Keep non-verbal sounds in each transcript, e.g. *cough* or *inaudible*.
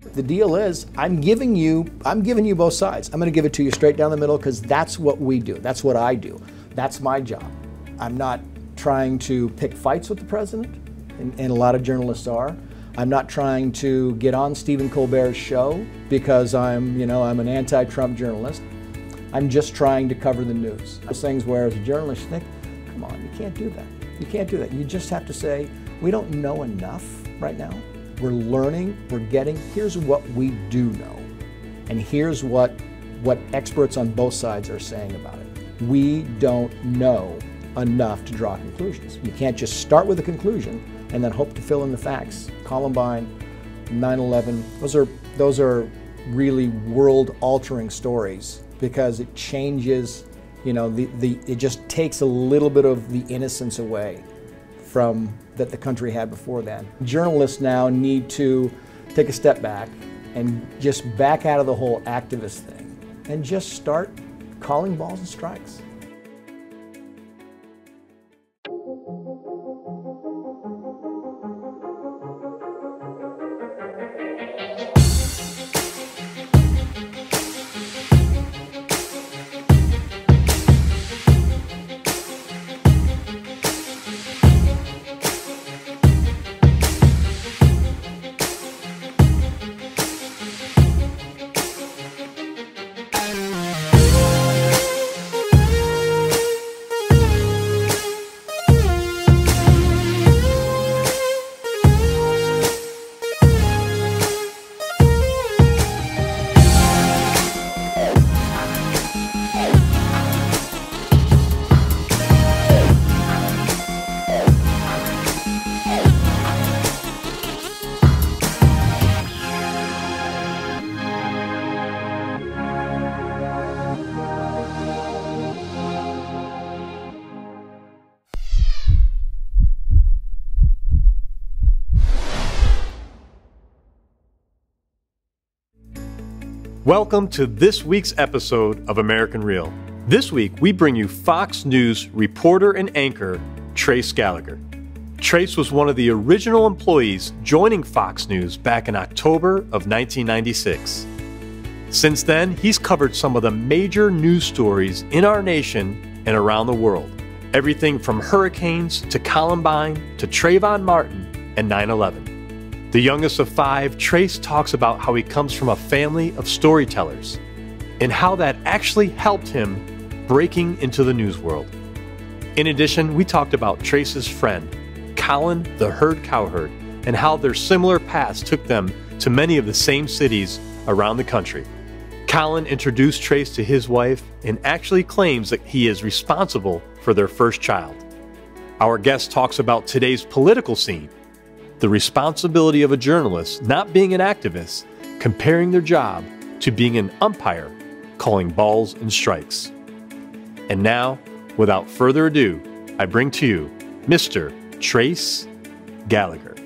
The deal is, I'm giving you, I'm giving you both sides. I'm going to give it to you straight down the middle because that's what we do. That's what I do. That's my job. I'm not trying to pick fights with the president, and, and a lot of journalists are. I'm not trying to get on Stephen Colbert's show because I'm, you know, I'm an anti-Trump journalist. I'm just trying to cover the news. Those things where as a journalist you think, come on, you can't do that. You can't do that. You just have to say, we don't know enough right now. We're learning, we're getting, here's what we do know. And here's what, what experts on both sides are saying about it. We don't know enough to draw conclusions. You can't just start with a conclusion and then hope to fill in the facts. Columbine, 9-11, those are, those are really world-altering stories because it changes, you know, the, the, it just takes a little bit of the innocence away from that the country had before then. Journalists now need to take a step back and just back out of the whole activist thing and just start calling balls and strikes. Welcome to this week's episode of American Real. This week, we bring you Fox News reporter and anchor Trace Gallagher. Trace was one of the original employees joining Fox News back in October of 1996. Since then, he's covered some of the major news stories in our nation and around the world. Everything from hurricanes to Columbine to Trayvon Martin and 9 11. The youngest of five, Trace talks about how he comes from a family of storytellers and how that actually helped him breaking into the news world. In addition, we talked about Trace's friend, Colin the Herd Cowherd, and how their similar paths took them to many of the same cities around the country. Colin introduced Trace to his wife and actually claims that he is responsible for their first child. Our guest talks about today's political scene the responsibility of a journalist not being an activist, comparing their job to being an umpire, calling balls and strikes. And now, without further ado, I bring to you Mr. Trace Gallagher.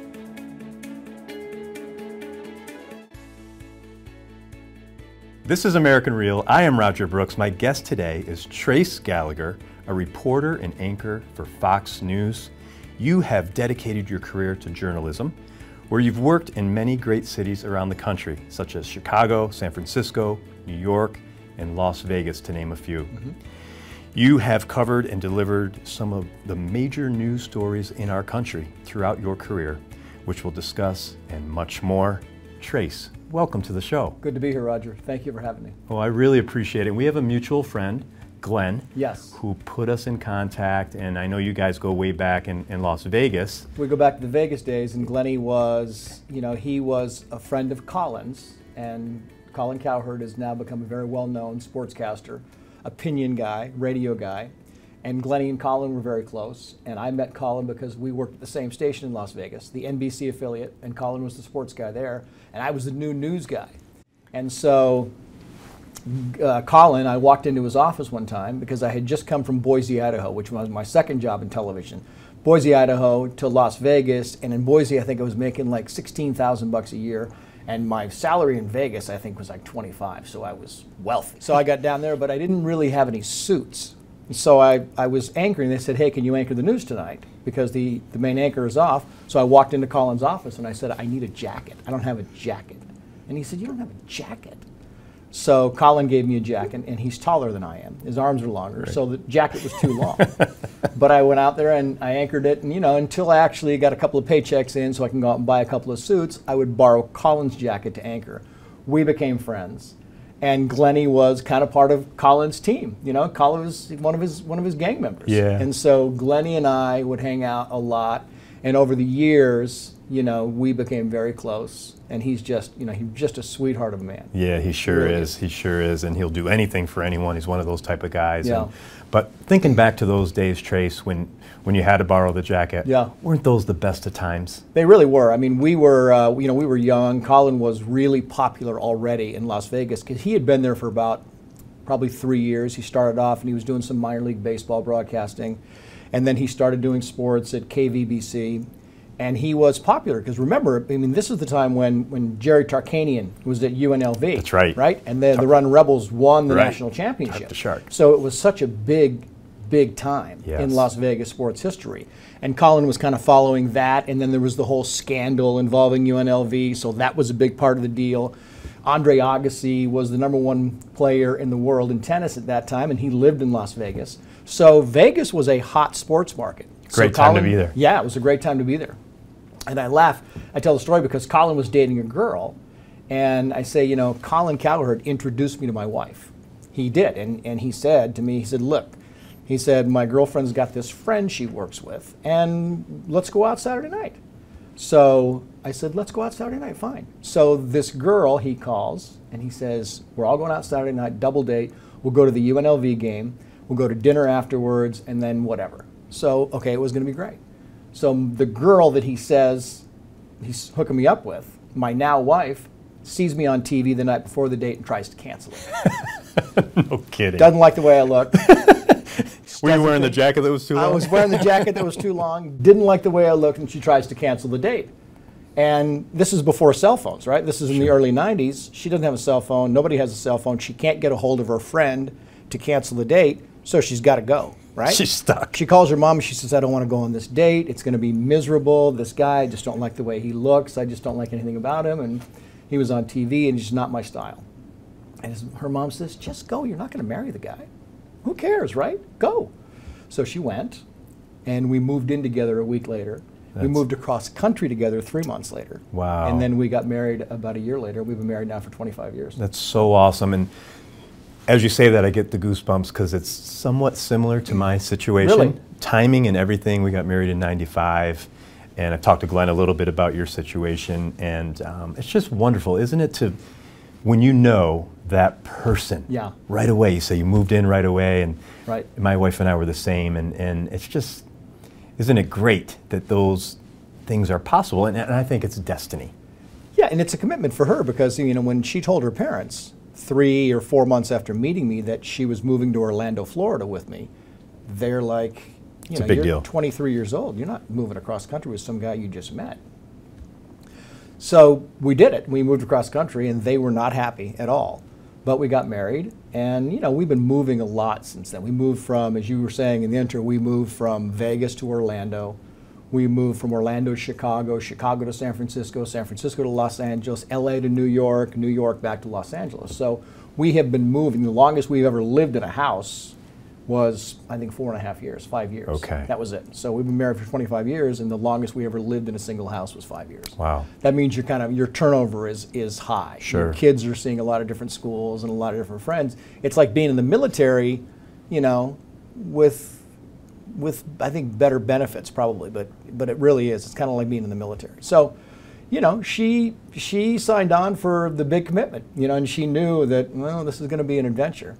This is American Real. I am Roger Brooks. My guest today is Trace Gallagher, a reporter and anchor for Fox News you have dedicated your career to journalism, where you've worked in many great cities around the country, such as Chicago, San Francisco, New York, and Las Vegas, to name a few. Mm -hmm. You have covered and delivered some of the major news stories in our country throughout your career, which we'll discuss and much more. Trace, welcome to the show. Good to be here, Roger. Thank you for having me. Well, I really appreciate it. We have a mutual friend Glenn. Yes. Who put us in contact, and I know you guys go way back in, in Las Vegas. We go back to the Vegas days, and Glennie was, you know, he was a friend of Colin's, and Colin Cowherd has now become a very well-known sportscaster, opinion guy, radio guy. And Glennie and Colin were very close, and I met Colin because we worked at the same station in Las Vegas, the NBC affiliate, and Colin was the sports guy there, and I was the new news guy. And so uh, Colin, I walked into his office one time because I had just come from Boise, Idaho, which was my second job in television. Boise, Idaho to Las Vegas, and in Boise, I think I was making like 16,000 bucks a year. And my salary in Vegas, I think, was like 25, so I was wealthy. So I got down there, but I didn't really have any suits. So I, I was anchoring. They said, hey, can you anchor the news tonight? Because the, the main anchor is off. So I walked into Colin's office and I said, I need a jacket. I don't have a jacket. And he said, You don't have a jacket. So Colin gave me a jacket, and he's taller than I am. His arms are longer, so the jacket was too long. *laughs* but I went out there and I anchored it, and you know, until I actually got a couple of paychecks in, so I can go out and buy a couple of suits, I would borrow Colin's jacket to anchor. We became friends, and Glennie was kind of part of Colin's team. You know, Colin was one of his one of his gang members. Yeah. And so Glennie and I would hang out a lot, and over the years, you know, we became very close. And he's just, you know, he's just a sweetheart of a man. Yeah, he sure Really is. He sure is, and he'll do anything for anyone. He's one of those type of guys. Yeah. And- but thinking back to those days, Trace, when when you had to borrow the jacket, Yeah. weren't those the best of times? They really were. I mean, we were, uh, you know, we were young. Colin was really popular already in Las Vegas because he had been there for about probably three years. He started off and he was doing some minor league baseball broadcasting, and then he started doing sports at KVBC, and he was popular because remember, I mean, this is the time when when Jerry Tarkanian was at UNLV. That's right. Right, and the the Runnin' Rebels won the Right. national championship. the Shark. So it was such a big, big time Yes. in Las Vegas sports history. And Colin was kind of following that, and then there was the whole scandal involving UNLV, so that was a big part of the deal. Andre Agassi was the number one player in the world in tennis at that time, and he lived in Las Vegas. So Vegas was a hot sports market. So Great time to be there. Yeah, it was a great time to be there. And I laugh. I tell the story because Colin was dating a girl, and I say, you know, Colin Cowherd introduced me to my wife. He did, and, and he said to me, he said, look, he said, my girlfriend's got this friend she works with, and let's go out Saturday night. So I said, let's go out Saturday night, fine. So this girl, he calls, and he says, we're all going out Saturday night, double date. We'll go to the UNLV game. We'll go to dinner afterwards, and then whatever. So, okay, it was going to be great. So the girl that he says he's hooking me up with, my now wife, sees me on TV the night before the date and tries to cancel it. *laughs* No kidding. Doesn't like the way I look. *laughs* Were you wearing the jacket that was too long? I was wearing the jacket that was too long, didn't like the way I looked, and she tries to cancel the date. And this is before cell phones, right? This is in the early 90s. She doesn't have a cell phone. Nobody has a cell phone. She can't get a hold of her friend to cancel the date, so she's got to go, right? She's stuck. She calls her mom and she says, I don't want to go on this date. It's going to be miserable. This guy, I just don't like the way he looks. I just don't like anything about him. And he was on TV and he's not my style. And his, her mom says, just go. You're not going to marry the guy. Who cares, right? Go. So she went and we moved in together a week later. we moved across country together three months later. Wow. And then we got married about a year later. We've been married now for 25 years. That's so awesome. And as you say that, I get the goosebumps because it's somewhat similar to my situation. Really? Timing and everything. We got married in '95, and I've talked to Glenn a little bit about your situation, and um, it's just wonderful, isn't it? To when you know that person Yeah. right away. You say you moved in right away, and Right. my wife and I were the same, and, and it's just, isn't it great that those things are possible? And, and I think it's destiny. Yeah, and it's a commitment for her because you know when she told her parents three or four months after meeting me that she was moving to Orlando, Florida with me, they're like, you It's know, big you're deal. 23 years old. You're not moving across country with some guy you just met. So we did it. We moved across country, and they were not happy at all. But we got married, and you know we've been moving a lot since then. We moved from, as you were saying in the intro, we moved from Vegas to Orlando. We moved from Orlando to Chicago, Chicago to San Francisco, San Francisco to Los Angeles, LA to New York, New York back to Los Angeles. So we have been moving. The longest we've ever lived in a house was, I think, four and a half years, five years. Okay. That was it. So we've been married for 25 years, and the longest we ever lived in a single house was five years. Wow. That means your kind of your turnover is is high. Sure. Your kids are seeing a lot of different schools and a lot of different friends. It's like being in the military, you know, with with I think better benefits probably, but but it really is. It's kind of like being in the military. So, you know, she she signed on for the big commitment, you know, and she knew that well, this is going to be an adventure,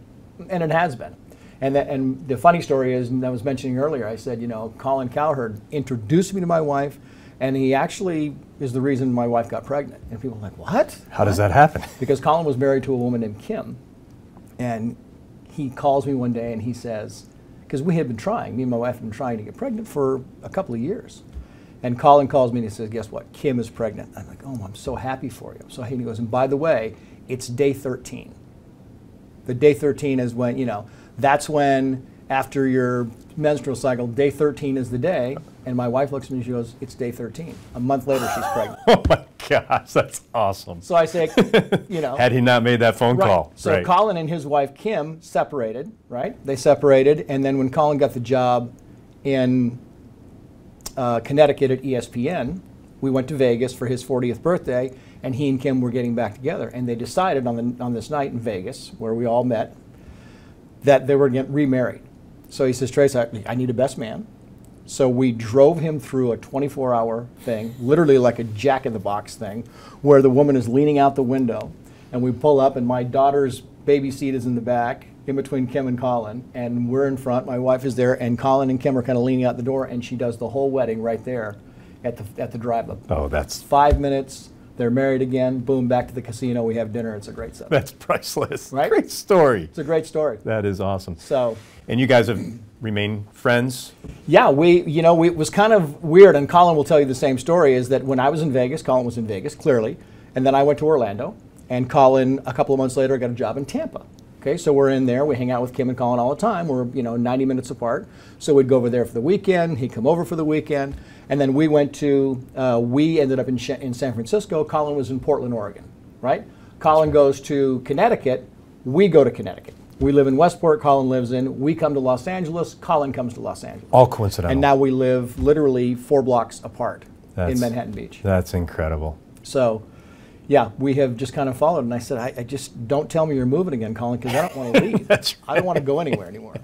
and it has been. And that, and the funny story is, and I was mentioning earlier, I said, you know, Colin Cowherd introduced me to my wife, and he actually is the reason my wife got pregnant. And people are like, what? How does that happen? *laughs* because Colin was married to a woman named Kim, and he calls me one day and he says, because we had been trying, me and my wife had been trying to get pregnant for a couple of years. And Colin calls me and he says, guess what? Kim is pregnant. I'm like, oh, I'm so happy for you. So. He goes, and by the way, it's day 13. The day 13 is when, you know, that's when after your menstrual cycle, day 13 is the day. And my wife looks at me and she goes, it's day 13. A month later, she's *laughs* pregnant. Oh my gosh, that's awesome. So I say, you know, *laughs* Had he not made that phone right. call, So right? Colin and his wife Kim separated, right? They separated, and then when Colin got the job in uh, Connecticut at ESPN, we went to Vegas for his 40th birthday, and he and Kim were getting back together. And they decided on, the, on this night in Vegas, where we all met, that they were getting remarried. So he says, Trace, I, I need a best man. So we drove him through a 24 hour thing, literally like a jack in the box thing, where the woman is leaning out the window. And we pull up, and my daughter's baby seat is in the back, in between Kim and Colin. And we're in front, my wife is there, and Colin and Kim are kind of leaning out the door, and she does the whole wedding right there at the, at the drive up. oh, that's Five minutes, they're married again, boom, back to the casino, we have dinner. It's a great *laughs* setup. that's priceless. Right? Great story. It's a great story. That is awesome. So, And you guys have remained friends. Yeah, we, you know, we, it was kind of weird, and Colin will tell you the same story. Is that when I was in Vegas, Colin was in Vegas, clearly, and then I went to Orlando, and Colin, a couple of months later, got a job in Tampa. Okay, so we're in there. We hang out with Kim and Colin all the time. We're you know 90 minutes apart, so we'd go over there for the weekend. He'd come over for the weekend, and then we went to. Uh, we ended up in, Sh- in San Francisco. Colin was in Portland, Oregon, right? Colin goes to Connecticut. We go to Connecticut. We live in Westport. Colin lives in. We come to Los Angeles. Colin comes to Los Angeles. All coincidental. And now we live literally four blocks apart That's- in Manhattan Beach. That's incredible. So, yeah, we have just kind of followed. And I said, I, I just don't tell me you're moving again, Colin, because I don't want to leave. *laughs* That's I don't want to go anywhere anymore.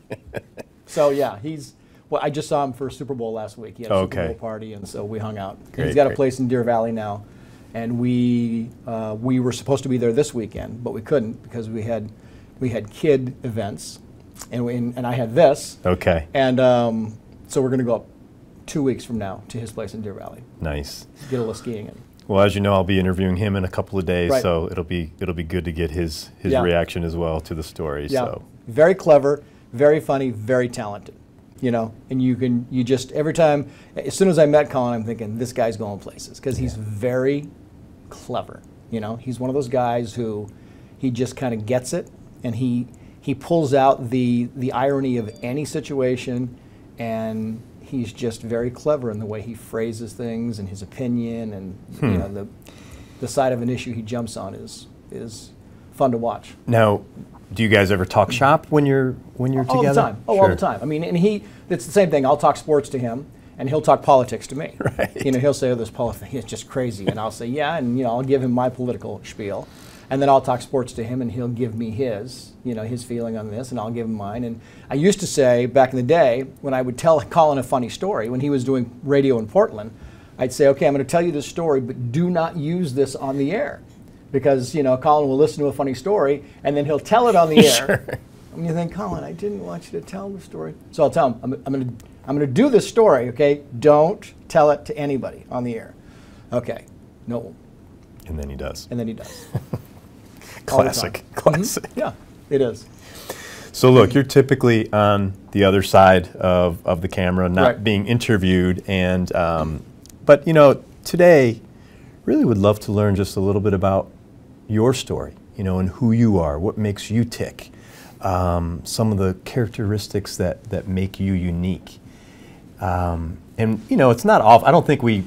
so, yeah, he's. Well, I just saw him for Super Bowl last week. He had a Okay. Super Bowl party, and so we hung out. Great, he's got a place in Deer Valley now, and we uh, we were supposed to be there this weekend, but we couldn't because we had we had kid events, and we, and I had this, Okay. and um, so we're going to go up two weeks from now to his place in Deer Valley, Nice. get a little skiing in. Well, as you know, I'll be interviewing him in a couple of days, Right. so it'll be it'll be good to get his his Yeah. reaction as well to the story. Yeah, So very clever, very funny, very talented. You know, and you can you just every time as soon as I met Colin, I'm thinking this guy's going places because he's very clever. You know, he's one of those guys who he just kind of gets it, and he he pulls out the the irony of any situation, and he's just very clever in the way he phrases things and his opinion, and you hmm. know the the side of an issue he jumps on is is fun to watch. now, do you guys ever talk shop when you're when you're all together? the time. Oh, all the time. I mean, and he, it's the same thing. I'll talk sports to him, and he'll talk politics to me. *laughs* Right. You know, he'll say, oh, this politics is just crazy. And I'll say, yeah, and, you know, I'll give him my political spiel. And then I'll talk sports to him, and he'll give me his, you know, his feeling on this, and I'll give him mine. And I used to say back in the day, when I would tell Colin a funny story, when he was doing radio in Portland, I'd say, okay, I'm going to tell you this story, but do not use this on the air. Because, you know, Colin will listen to a funny story, and then he'll tell it on the *laughs* air. And you think, Colin, I didn't want you to tell the story. So I'll tell him, I'm, I'm going to I'm going to do this story, okay? Don't tell it to anybody on the air. Okay. No. And then he does. And then he does. *laughs* All the Classic. time. Classic. Yeah, it is. So look, you're typically on the other side of, of the camera, not Right. being interviewed, and um, but you know today, really would love to learn just a little bit about your story, you know, and who you are, what makes you tick, um, some of the characteristics that that make you unique, um, and you know, it's not off. I don't think we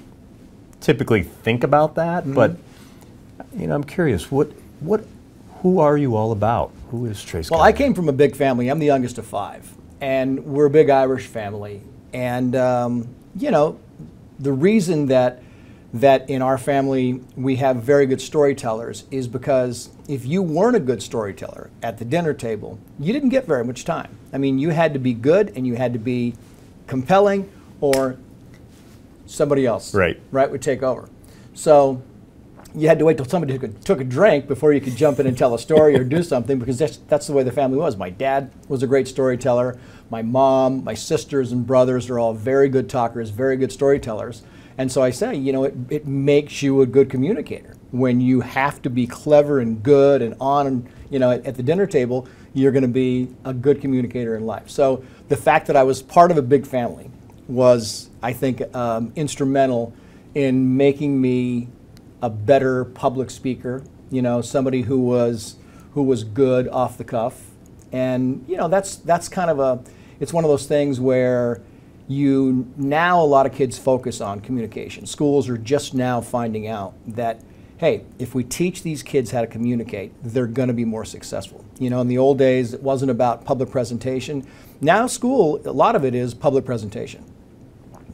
typically think about that, Mm-hmm. but you know, I'm curious, what what who are you all about? Who is Trace? Well, I came from a big family. I'm the youngest of five, and we're a big Irish family. And um, you know, the reason that that in our family we have very good storytellers is because if you weren't a good storyteller at the dinner table, you didn't get very much time. I mean, you had to be good and you had to be compelling, or somebody else, Right. right, would take over. So you had to wait till somebody took a, took a drink before you could jump in and tell a story or do *laughs* something because that's, that's the way the family was. My dad was a great storyteller. My mom, my sisters and brothers are all very good talkers, very good storytellers. And so I say, you know, it, it makes you a good communicator. When you have to be clever and good and on, and, you know, at, at the dinner table, you're going to be a good communicator in life. So the fact that I was part of a big family was, I think, um, instrumental in making me a better public speaker, you know, somebody who was who was good off the cuff. And you know, that's that's kind of a it's one of those things where you now a lot of kids focus on communication. Schools are just now finding out that hey, if we teach these kids how to communicate, they're going to be more successful. You know, in the old days, it wasn't about public presentation. Now, school, a lot of it is public presentation.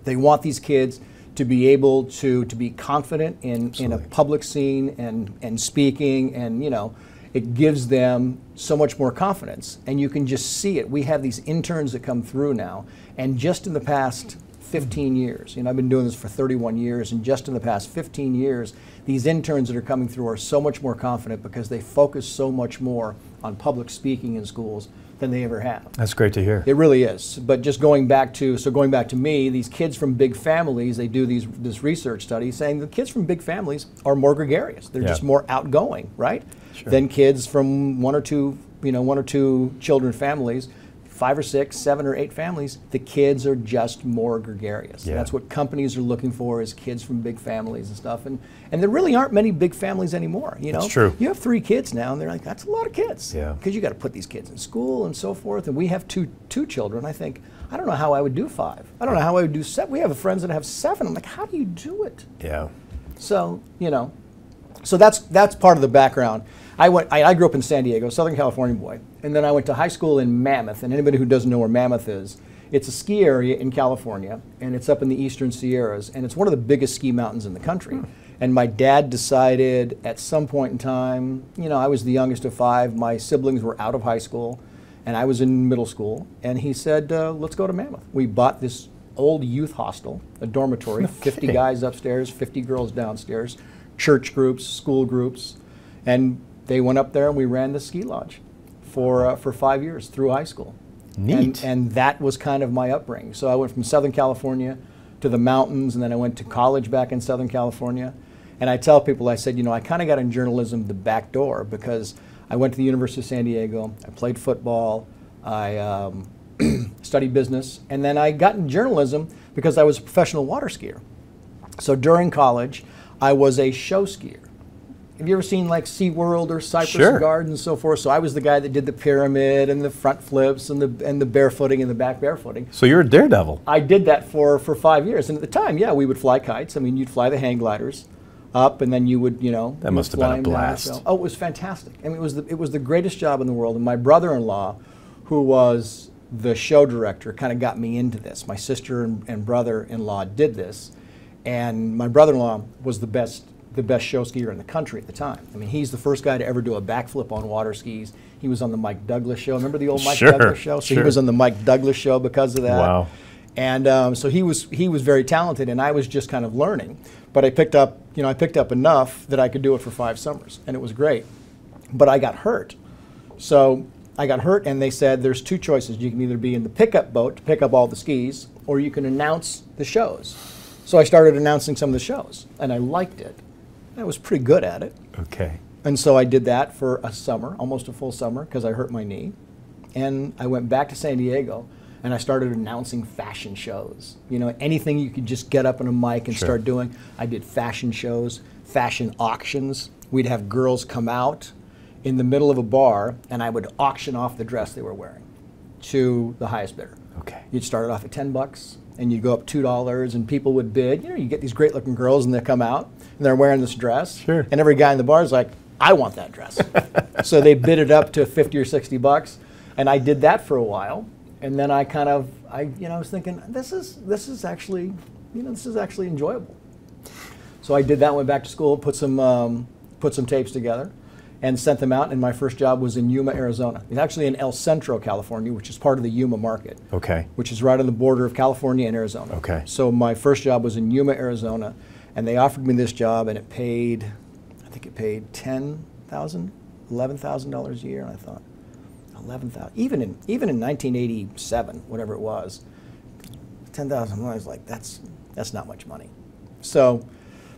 They want these kids to be able to, to be confident in, in a public scene and, and speaking, and, you know, it gives them so much more confidence. And you can just see it. We have these interns that come through now, and just in the past 15 years. You know, I've been doing this for 31 years, and just in the past 15 years, these interns that are coming through are so much more confident because they focus so much more on public speaking in schools than they ever have. That's great to hear. It really is. But just going back to so going back to me, these kids from big families, they do these this research study saying the kids from big families are more gregarious. They're Yeah. just more outgoing, right? Sure. Than kids from one or two, you know, one or two children families five or six, seven or eight families, the kids are just more gregarious. Yeah. That's what companies are looking for is kids from big families and stuff. And and there really aren't many big families anymore. You know, That's true. You have three kids now, and they're like, that's a lot of kids. Yeah. Because you got to put these kids in school and so forth. And we have two two children. I think I don't know how I would do five. I don't know how I would do seven. We have friends that have seven. I'm like, how do you do it? Yeah. So you know, so that's that's part of the background. I went. I, I grew up in San Diego, Southern California boy, and then I went to high school in Mammoth. And anybody who doesn't know where Mammoth is, it's a ski area in California, and it's up in the eastern Sierras, and it's one of the biggest ski mountains in the country. And my dad decided at some point in time, you know, I was the youngest of five. My siblings were out of high school, and I was in middle school. And he said, uh, "Let's go to Mammoth." We bought this old youth hostel, a dormitory, *laughs* 50 kidding. guys upstairs, 50 girls downstairs, church groups, school groups, and they went up there and we ran the ski lodge for uh, for five years through high school. Neat. And, and that was kind of my upbringing. So I went from Southern California to the mountains, and then I went to college back in Southern California. And I tell people, I said, you know, I kind of got in journalism the back door because I went to the University of San Diego, I played football, I um, *clears throat* studied business, and then I got in journalism because I was a professional water skier. So during college, I was a show skier. Have you ever seen like SeaWorld or Cypress Sure. Gardens and so forth? So I was the guy that did the pyramid and the front flips and the and the barefooting and the back barefooting. So you're a daredevil. I did that for, for five years. And at the time, yeah, we would fly kites. I mean, you'd fly the hang gliders up, and then you would, you know, That you must have been a fly 'em down. blast. Oh, it was fantastic. I mean, it was the, it was the greatest job in the world. And my brother-in-law, who was the show director, kind of got me into this. My sister and, and brother-in-law did this, and my brother-in-law was the best the best show skier in the country at the time. I mean, he's the first guy to ever do a backflip on water skis. He was on the Mike Douglas show. Remember the old Mike Sure, Douglas show? So sure. he was on the Mike Douglas show because of that. Wow. And um, so he was he was very talented, and I was just kind of learning. But I picked up you know I picked up enough that I could do it for five summers, and it was great. But I got hurt, so I got hurt, and they said there's two choices. You can either be in the pickup boat to pick up all the skis, or you can announce the shows. So I started announcing some of the shows, and I liked it. I was pretty good at it. Okay. And so I did that for a summer, almost a full summer, because I hurt my knee. And I went back to San Diego and I started announcing fashion shows. You know, anything you could just get up on a mic and Sure. start doing. I did fashion shows, fashion auctions. We'd have girls come out in the middle of a bar and I would auction off the dress they were wearing to the highest bidder. Okay. You'd start it off at 10 bucks and you'd go up $2 and people would bid. You know, you get these great looking girls and they come out and they're wearing this dress. Sure. And every guy in the bar is like, I want that dress. so they bid it up to 50 or 60 bucks. And I did that for a while. And then I kind of, I, you know, I was thinking, this is, this is actually, you know, this is actually enjoyable. So I did that, went back to school, put some, um, put some tapes together, and sent them out. And my first job was in Yuma, Arizona. It's actually in El Centro, California, which is part of the Yuma market, Okay. which is right on the border of California and Arizona. Okay. So my first job was in Yuma, Arizona, and they offered me this job, and it paid, I think it paid ten thousand, eleven thousand dollars a year. And I thought, eleven thousand, even in even in 1987, whatever it was, ten thousand. I was like, that's that's not much money. So,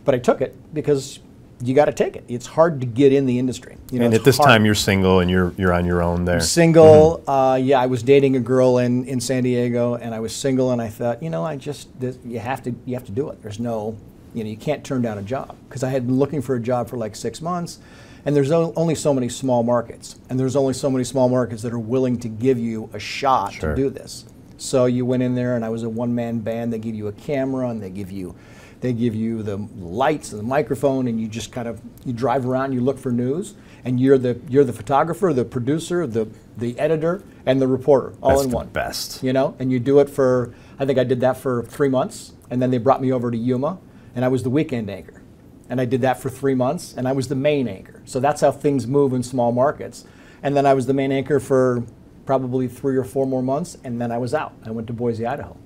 but I took it because you got to take it. It's hard to get in the industry. You know, and at this hard. time, you're single and you're you're on your own there. Single, uh, yeah. I was dating a girl in, in San Diego, and I was single, and I thought, you know, I just this, you have to you have to do it. There's no, you know, you can't turn down a job because I had been looking for a job for like six months, and there's only so many small markets, and there's only so many small markets that are willing to give you a shot Sure. to do this. So you went in there, and I was a one-man band. They give you a camera, and they give you, they give you the lights and the microphone, and you just kind of you drive around, you look for news, and you're the you're the photographer, the producer, the the editor, and the reporter all That's in one. best. You know, and you do it for I think I did that for three months, and then they brought me over to Yuma, and I was the weekend anchor, and I did that for three months, and I was the main anchor. So that's how things move in small markets, and then I was the main anchor for probably three or four more months, and then I was out. I went to Boise, Idaho.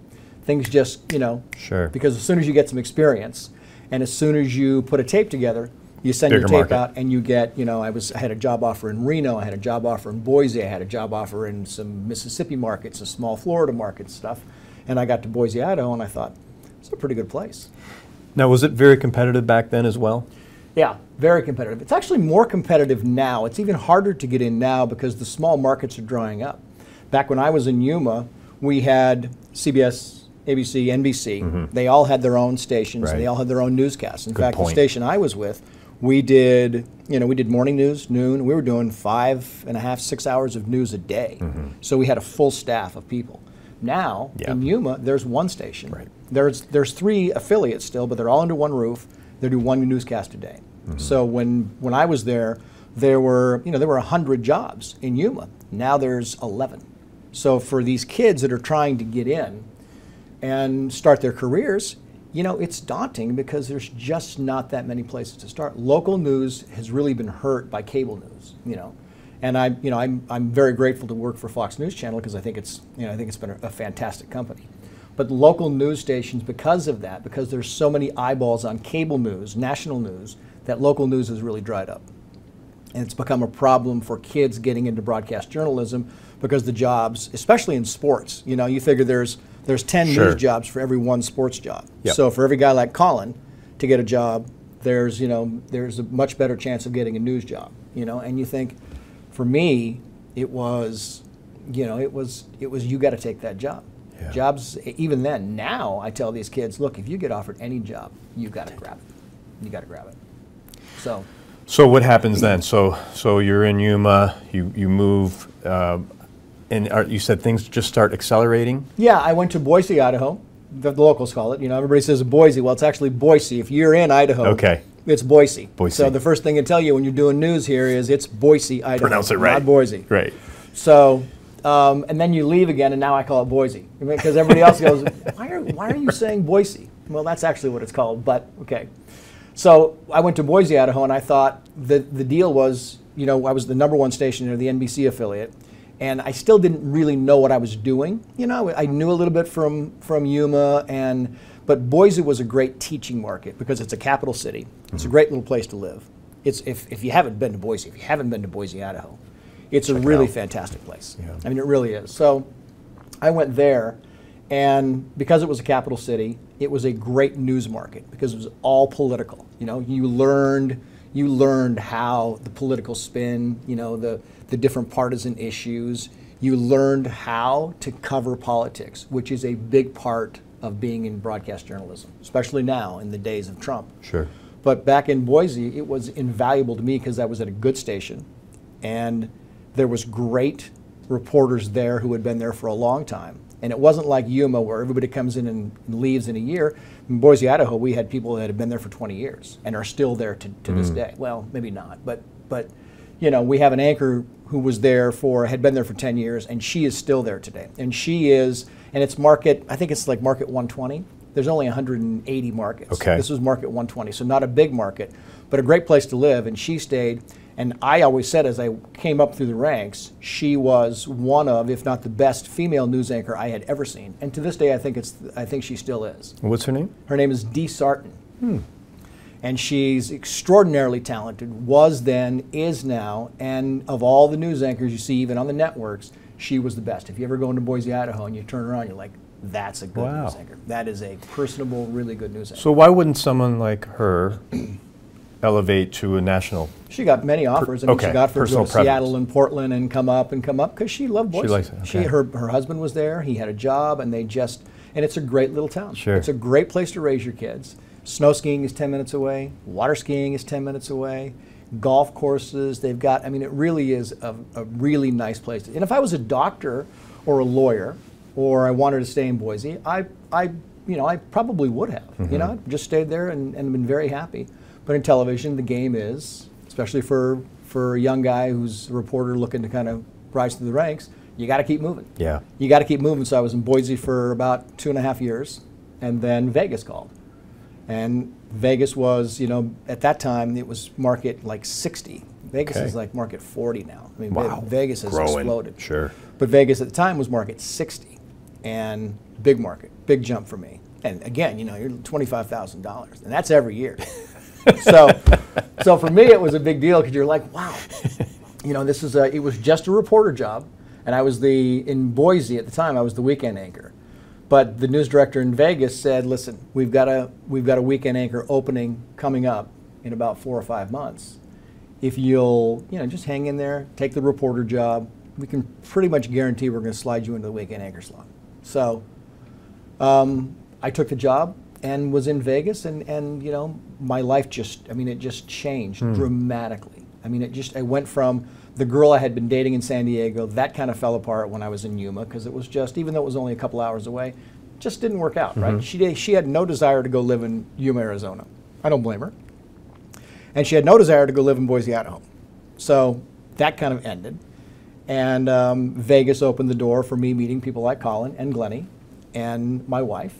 Things just you know, Sure. because as soon as you get some experience, and as soon as you put a tape together. You send Bigger your tape market. out, and you get, you know, I was I had a job offer in Reno, I had a job offer in Boise, I had a job offer in some Mississippi markets, some small Florida market stuff, and I got to Boise, Idaho, and I thought it's a pretty good place. Now, was it very competitive back then as well? Yeah, very competitive. It's actually more competitive now. It's even harder to get in now because the small markets are drying up. Back when I was in Yuma, we had CBS, ABC, NBC. They all had their own stations. Mm-hmm. Right. They all had their own newscasts. In Good fact, point. the station I was with, we did, you know, we did morning news, noon. We were doing five and a half, six hours of news a day. Mm-hmm. So we had a full staff of people. Now Mm-hmm. In Yuma, there's one station. Right. There's there's three affiliates still, but they're all under one roof. They do one newscast a day. Mm-hmm. So when when I was there, there were you know there were hundred jobs in Yuma. Now there's eleven. So for these kids that are trying to get in and start their careers, you know it's daunting because there's just not that many places to start. Local news has really been hurt by cable news. You know. And I'm, you know, I'm, I'm very grateful to work for Fox News Channel because I think it's, you know, I think it's been a, a fantastic company. But local news stations, because of that, because there's so many eyeballs on cable news, national news, that local news has really dried up. And it's become a problem for kids getting into broadcast journalism because the jobs, especially in sports, you know, you figure there's there's 10 Sure. news jobs for every one sports job. Yep. So for every guy like Colin to get a job, there's, you know, there's a much better chance of getting a news job, you know, and you think for me it was you know, it was it was you got to take that job. Yeah. Jobs even then, now I tell these kids, look, if you get offered any job, you got to grab it. You got to grab it. So, So what happens then? So so you're in Yuma, you you move, uh, and are, you said things just start accelerating. Yeah, I went to Boise, Idaho. The, the locals call it. You know, everybody says Boise. Well, it's actually Boise. If you're in Idaho, Okay. It's Boise. Boise. So the first thing I tell you when you're doing news here is it's Boise, Idaho. Pronounce it right. Not Boise. Right. So, um, and then you leave again, and now I call it Boise because everybody else goes, *laughs* why are, why are you saying Boise? Well, that's actually what it's called, but okay. So I went to Boise, Idaho, and I thought the, the deal was, you know, I was the number one station there, the NBC affiliate, and I still didn't really know what I was doing. You know, I knew a little bit from, from Yuma, and but Boise was a great teaching market because it's a capital city. It's a great little place to live. It's, if, if you haven't been to Boise, if you haven't been to Boise, Idaho, it's a really out. fantastic place. Yeah. I mean, it really is. So I went there, and because it was a capital city, it was a great news market because it was all political. You know, you learned you learned how the political spin, you know, the the different partisan issues. You learned how to cover politics, which is a big part of being in broadcast journalism, especially now in the days of Trump. Sure. But back in Boise, it was invaluable to me because I was at a good station, and there was great reporters there who had been there for a long time. And it wasn't like Yuma where everybody comes in and leaves in a year. In Boise, Idaho, we had people that had been there for 20 years and are still there to, to this mm. day. Well, maybe not, but but you know, we have an anchor who was there for had been there for 10 years, and she is still there today. And she is, and it's market. I think it's like market 120. There's only 180 markets. Okay. This was market 120, so not a big market, but a great place to live. And she stayed. And I always said, as I came up through the ranks, she was one of, if not the best, female news anchor I had ever seen. And to this day, I think it's, I think she still is. What's her name? Her name is Dee Sarton. Hmm. And she's extraordinarily talented, was then, is now, and of all the news anchors you see, even on the networks, she was the best. If you ever go into Boise, Idaho, and you turn around, you're like, that's a good Wow. news anchor. That is a personable, really good news anchor. So why wouldn't someone like her *clears throat* elevate to a national? She got many offers. I mean, okay, she got for personal to Seattle and Portland and come up and come up because she loved Boise. She likes it, She, okay. her, her husband was there. He had a job, and they just and it's a great little town. Sure. It's a great place to raise your kids. Snow skiing is ten minutes away. Water skiing is ten minutes away. Golf courses they've got. I mean, it really is a, a really nice place. And if I was a doctor or a lawyer, or I wanted to stay in Boise, I, I you know, I probably would have. You mm-hmm. know, I'd just stayed there and, and been very happy. But in television, the game is, especially for for a young guy who's a reporter looking to kind of rise through the ranks, you got to keep moving. Yeah. You got to keep moving. So I was in Boise for about two and a half years, and then Vegas called. And Vegas was, you know, at that time it was market like 60. Vegas Okay. is like market 40 now. I mean, Wow. Vegas has Growing. exploded. Sure. But Vegas at the time was market 60, and big market, big jump for me. And again, you know, you're $25,000, and that's every year. *laughs* so, so for me, it was a big deal because you're like, wow, you know, this is a, it was just a reporter job, and I was the in Boise at the time. I was the weekend anchor, but the news director in Vegas said, listen, we've got a we've got a weekend anchor opening coming up in about four or five months. If you'll, you know, just hang in there, take the reporter job, we can pretty much guarantee we're going to slide you into the weekend anchor slot. So um, I took the job and was in Vegas, and, and you know, my life just, I mean, it just changed dramatically. I mean, it just, I went from the girl I had been dating in San Diego, that kind of fell apart when I was in Yuma because it was just, even though it was only a couple hours away, just didn't work out, right? She, she had no desire to go live in Yuma, Arizona. I don't blame her. And she had no desire to go live in Boise, Idaho. So that kind of ended. And um, Vegas opened the door for me meeting people like Colin and Glennie and my wife,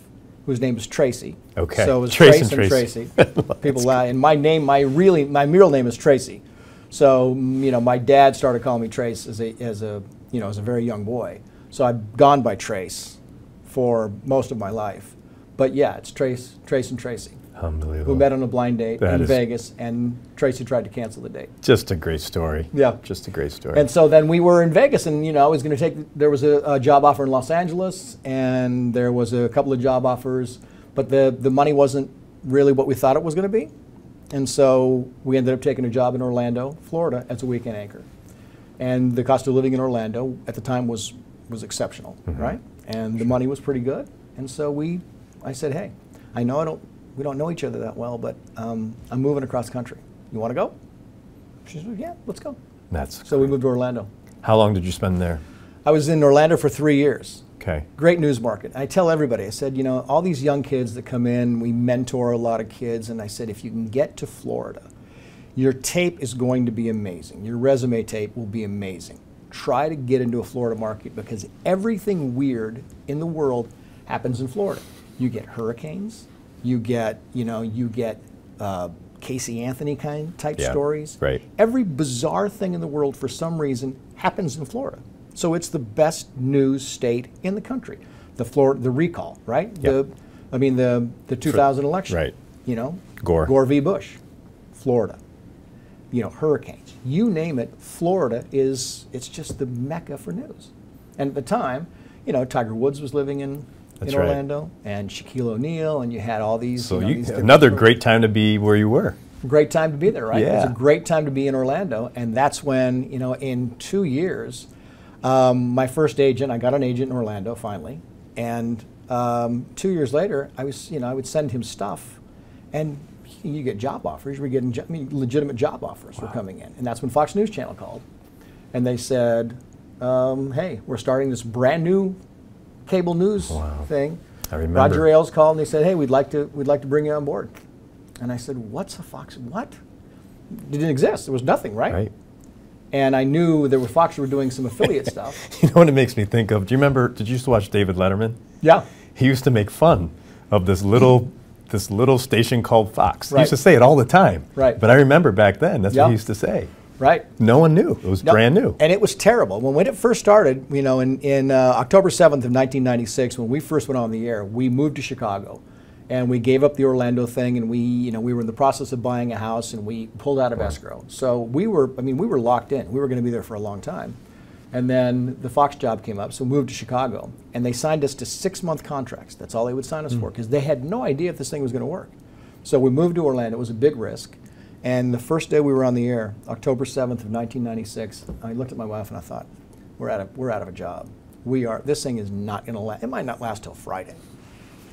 whose name is Tracy. Okay. So it was Trace Trace and and Tracy. *laughs* Tracy. people, uh, and my name, my really, my middle name is Tracy. So you know, my dad started calling me Trace as a, as a, you know, as a very young boy. So I've gone by Trace for most of my life. But yeah, it's Trace, Trace and Tracy, Unbelievable. who met on a blind date That in Vegas, and Tracy tried to cancel the date. Just a great story. Yeah. Just a great story. And so then we were in Vegas, and you know, I was going to take. There was a, a job offer in Los Angeles, and there was a couple of job offers, but the the money wasn't really what we thought it was going to be, and so we ended up taking a job in Orlando, Florida, as a weekend anchor, and the cost of living in Orlando at the time was was exceptional, right? And the money was pretty good, and so we, I said, hey, I know I don't, we don't know each other that well, but um, I'm moving across country. You want to go? She said, yeah, let's go. That's So we moved to Orlando. How long did you spend there? I was in Orlando for three years. Okay. Great news market. I tell everybody, I said, you know, all these young kids that come in, we mentor a lot of kids, and I said, if you can get to Florida, your tape is going to be amazing. Your resume tape will be amazing. Try to get into a Florida market because everything weird in the world happens in Florida. You get hurricanes, you get, you know, you get uh, Casey Anthony kind type Yeah, stories. right. Every bizarre thing in the world, for some reason, happens in Florida. So it's the best news state in the country. The Florida, the recall, right? Yeah. The, I mean the the 2000 election. right. You know, Gore. Gore v. Bush, Florida. You know, hurricanes. You name it. Florida is it's just the mecca for news. And at the time, you know, Tiger Woods was living in That's in right. Orlando, and Shaquille O'Neal, and you had all these. So you know, you, these another stories. great time to be where you were. Great time to be there, right? It was a great time to be in Orlando, and that's when you know, in two years, um, my first agent, I got an agent in Orlando finally, and um, two years later, I was, you know, I would send him stuff, and you get job offers. We're getting, jo- I mean, legitimate job offers were coming in, and that's when Fox News Channel called, and they said, um, "Hey, we're starting this brand new cable news Wow. thing." I remember. Roger Ailes called and they said, "Hey, we'd like to we'd like to bring you on board." And I said, "What's a Fox? What? It didn't exist. There was nothing, right?" Right. And I knew there were Fox were doing some affiliate *laughs* stuff. You know what it makes me think of? Do you remember? Did you used to watch David Letterman? Yeah, He used to make fun of this little this little station called Fox. He used to say it all the time. Right. But I remember back then, that's what he used to say. right. No one knew. It was No, brand new. And it was terrible. When, when it first started, you know, in, in uh, October 7th of 1996, when we first went on the air, we moved to Chicago. And we gave up the Orlando thing, and we, you know, we were in the process of buying a house, and we pulled out of escrow. So we were, I mean, we were locked in. We were going to be there for a long time. And then the Fox job came up, so we moved to Chicago, and they signed us to six-month contracts. That's all they would sign us hmm. for, because they had no idea if this thing was going to work. So we moved to Orlando. It was a big risk. And the first day we were on the air, October 7th of 1996, I looked at my wife and I thought, we're out of, we're out of a job. We are, this thing is not going to last, it might not last till Friday.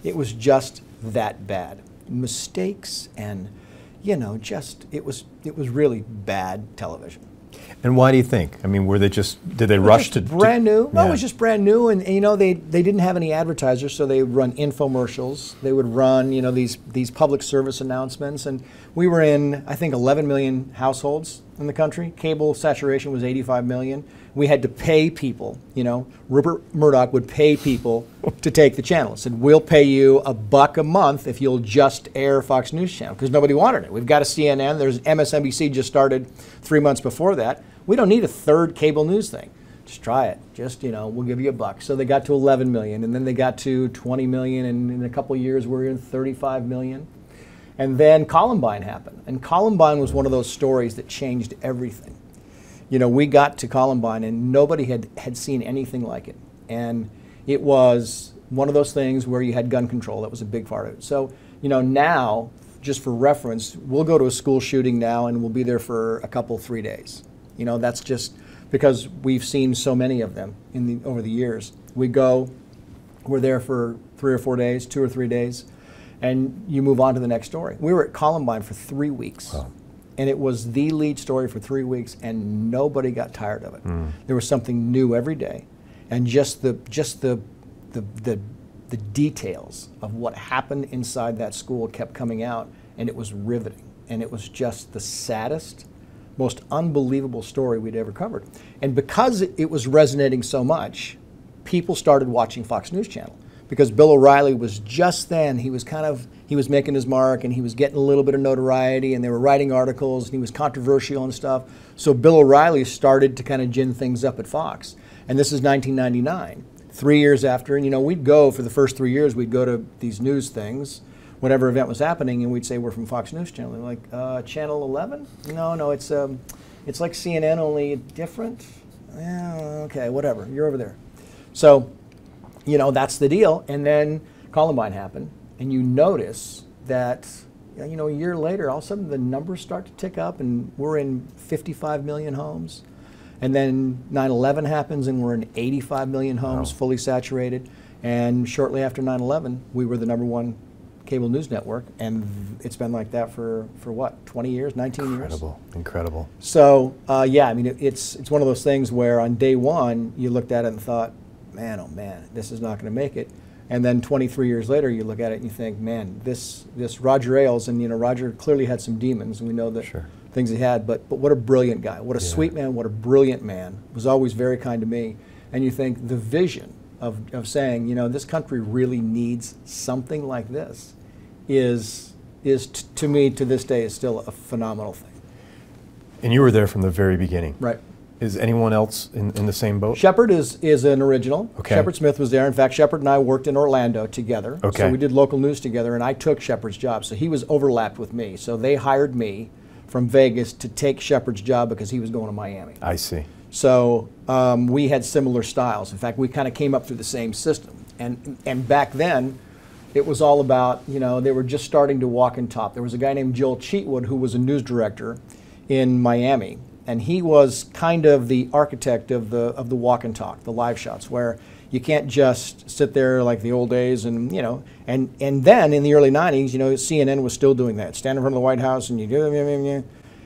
It was just that bad. Mistakes and, you know, just, it was, it was really bad television. And why do you think? I mean, were they just did they rush to brand to, new? No, yeah. it was just brand new, and, and, you know they they didn't have any advertisers, so they would run infomercials. They would run you know these these public service announcements, and we were in I think 11 million households in the country. Cable saturation was 85 million. We had to pay people. You know, Rupert Murdoch would pay people to take the channel. Said we'll pay you a buck a month if you'll just air Fox News Channel because nobody wanted it. We've got a CNN. There's MSNBC just started three months before that. We don't need a third cable news thing. Just try it. Just, you know, we'll give you a buck. So they got to 11 million and then they got to 20 million and in a couple years we're in 35 million. And then Columbine happened. And Columbine was one of those stories that changed everything. You know, we got to Columbine and nobody had, had seen anything like it. And it was one of those things where you had gun control. That was a big part of it. So, you know, now, just for reference, we'll go to a school shooting now and we'll be there for a couple, three days. You know, that's just because we've seen so many of them in the, over the years. We go, we're there for three or four days, two or three days, and you move on to the next story. We were at Columbine for three weeks. Wow. And it was the lead story for three weeks, and nobody got tired of it. Mm. There was something new every day, and just the just the, the the the details of what happened inside that school kept coming out, and it was riveting. And it was just the saddest, most unbelievable story we'd ever covered. And because it was resonating so much, people started watching Fox News Channel because Bill O'Reilly was just then, he was kind of, he was making his mark and he was getting a little bit of notoriety and they were writing articles and he was controversial and stuff. So Bill O'Reilly started to kind of gin things up at Fox. And this is 1999, three years after. And you know, we'd go for the first three years, we'd go to these news things whatever event was happening, and we'd say we're from Fox News Channel. They're like, uh, Channel 11? No, no, it's um, it's like CNN, only different. Yeah, okay, whatever. You're over there. So, you know, that's the deal. And then Columbine happened, and you notice that, you know, a year later, all of a sudden the numbers start to tick up, and we're in 55 million homes. And then 9 11 happens, and we're in 85 million homes, wow. fully saturated. And shortly after 9 11, we were the number one cable news network, and it's been like that for, for what, 20 years, 19 incredible, years? Incredible, incredible. So, uh, yeah, I mean, it, it's, it's one of those things where on day one, you looked at it and thought, man, oh man, this is not going to make it. And then 23 years later, you look at it and you think, man, this, this Roger Ailes, and you know, Roger clearly had some demons, and we know that sure. things he had, but, but what a brilliant guy. What a yeah. sweet man, what a brilliant man. Was always very kind to me. And you think the vision of, of saying, you know, this country really needs something like this is is to me to this day is still a phenomenal thing. And you were there from the very beginning, right? Is anyone else in, in the same boat? Shepard is is an original. Okay. Shepard Smith was there. In fact, Shepard and I worked in Orlando together. Okay. So we did local news together, and I took Shepard's job. So he was overlapped with me. So they hired me from Vegas to take Shepard's job because he was going to Miami. I see. So um, we had similar styles. In fact, we kind of came up through the same system. And and back then it was all about, you know, they were just starting to walk and talk. There was a guy named Joel Cheatwood who was a news director in Miami, and he was kind of the architect of the of the walk and talk, the live shots, where you can't just sit there like the old days and you know and and then in the early 90s you know CNN was still doing that stand in front of the White House and you do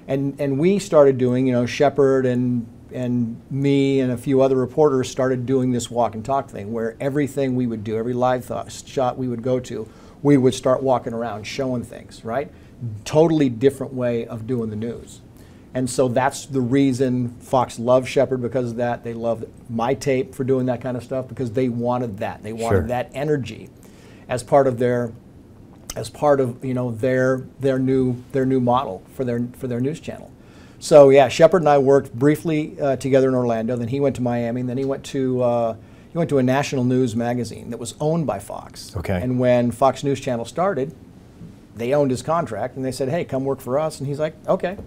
and and we started doing you know Shepard and and me and a few other reporters started doing this walk and talk thing where everything we would do, every live shot we would go to, we would start walking around showing things, right? Totally different way of doing the news. And so that's the reason Fox loved Shepard because of that. They loved my tape for doing that kind of stuff because they wanted that. They wanted sure. that energy as part of their as part of you know their their new their new model for their for their news channel. So yeah, Shepard and I worked briefly uh, together in Orlando. Then he went to Miami. And then he went to uh, he went to a national news magazine that was owned by Fox. Okay. And when Fox News Channel started, they owned his contract, and they said, "Hey, come work for us." And he's like, "Okay."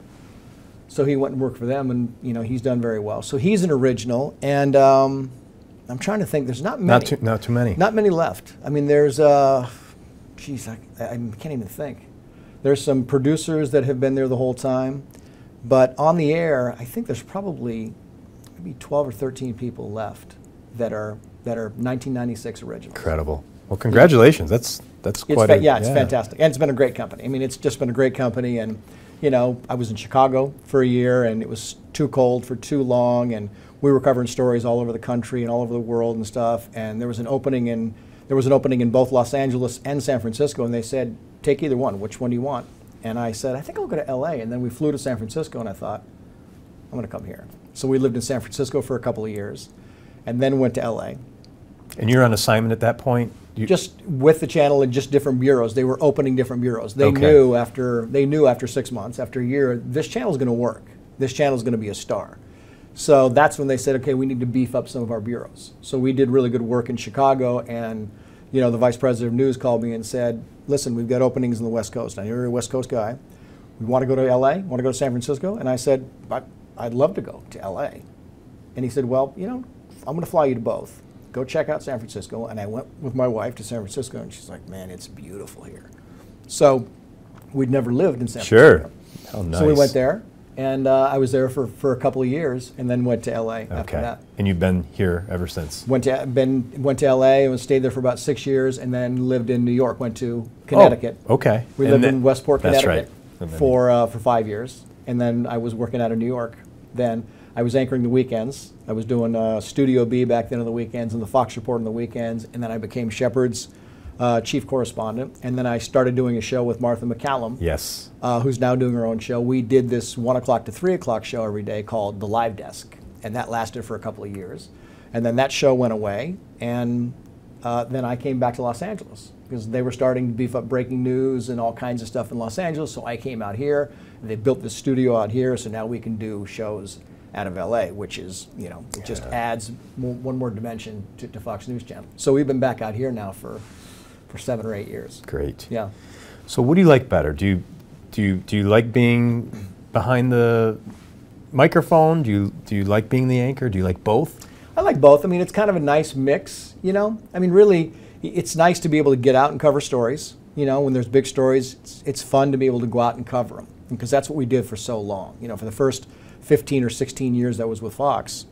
So he went and worked for them, and you know he's done very well. So he's an original, and um, I'm trying to think. There's not many. Not too, not too many. Not many left. I mean, there's, uh, geez, I, I can't even think. There's some producers that have been there the whole time. But on the air, I think there's probably maybe 12 or 13 people left that are that are 1996 originals. Incredible. Well, congratulations. That's that's quite. It's fa- a, yeah, it's yeah. fantastic, and it's been a great company. I mean, it's just been a great company, and you know, I was in Chicago for a year and it was too cold for too long, and we were covering stories all over the country and all over the world and stuff. And there was an opening in there was an opening in both Los Angeles and San Francisco, and they said, take either one. Which one do you want? And I said, I think I'll go to LA. And then we flew to San Francisco, and I thought, I'm going to come here. So we lived in San Francisco for a couple of years, and then went to LA. And you're on assignment at that point. You just with the channel and just different bureaus. They were opening different bureaus. They okay. knew after they knew after six months, after a year, this channel is going to work. This channel is going to be a star. So that's when they said, okay, we need to beef up some of our bureaus. So we did really good work in Chicago, and you know, the vice president of news called me and said, listen, we've got openings in the West Coast. Now you're a West Coast guy. We want to go to LA. Want to go to San Francisco? And I said, I'd love to go to LA. And he said, well, you know, I'm going to fly you to both. Go check out San Francisco. And I went with my wife to San Francisco, and she's like, man, it's beautiful here. So we'd never lived in San sure. Francisco. Sure. How nice. So we went there and uh, I was there for, for a couple of years, and then went to LA okay. after that. And you've been here ever since. Went to been went to LA and stayed there for about six years, and then lived in New York. Went to Connecticut. Oh, okay. We and lived in Westport, Connecticut, right. for uh, for five years, and then I was working out of New York. Then I was anchoring the weekends. I was doing uh, Studio B back then on the weekends, and the Fox Report on the weekends, and then I became Shepard's uh, chief correspondent, and then I started doing a show with Martha MacCallum. Yes. Uh, who's now doing her own show. We did this one o'clock to three o'clock show every day called The Live Desk, and that lasted for a couple of years, and then that show went away, and uh, then I came back to Los Angeles because they were starting to beef up breaking news and all kinds of stuff in Los Angeles. So I came out here. They built the studio out here, so now we can do shows out of LA, which is, you know, it just adds one more dimension to, to Fox News Channel. So we've been back out here now for for seven or eight years. Great. Yeah. So what do you like better? Do you do you do you like being behind the microphone? Do you do you like being the anchor? Do you like both? I like both. I mean, it's kind of a nice mix, you know. I mean, really, it's nice to be able to get out and cover stories. You know, when there's big stories, it's, it's fun to be able to go out and cover them because that's what we did for so long. You know, for the first 15 or 16 years that was with Fox,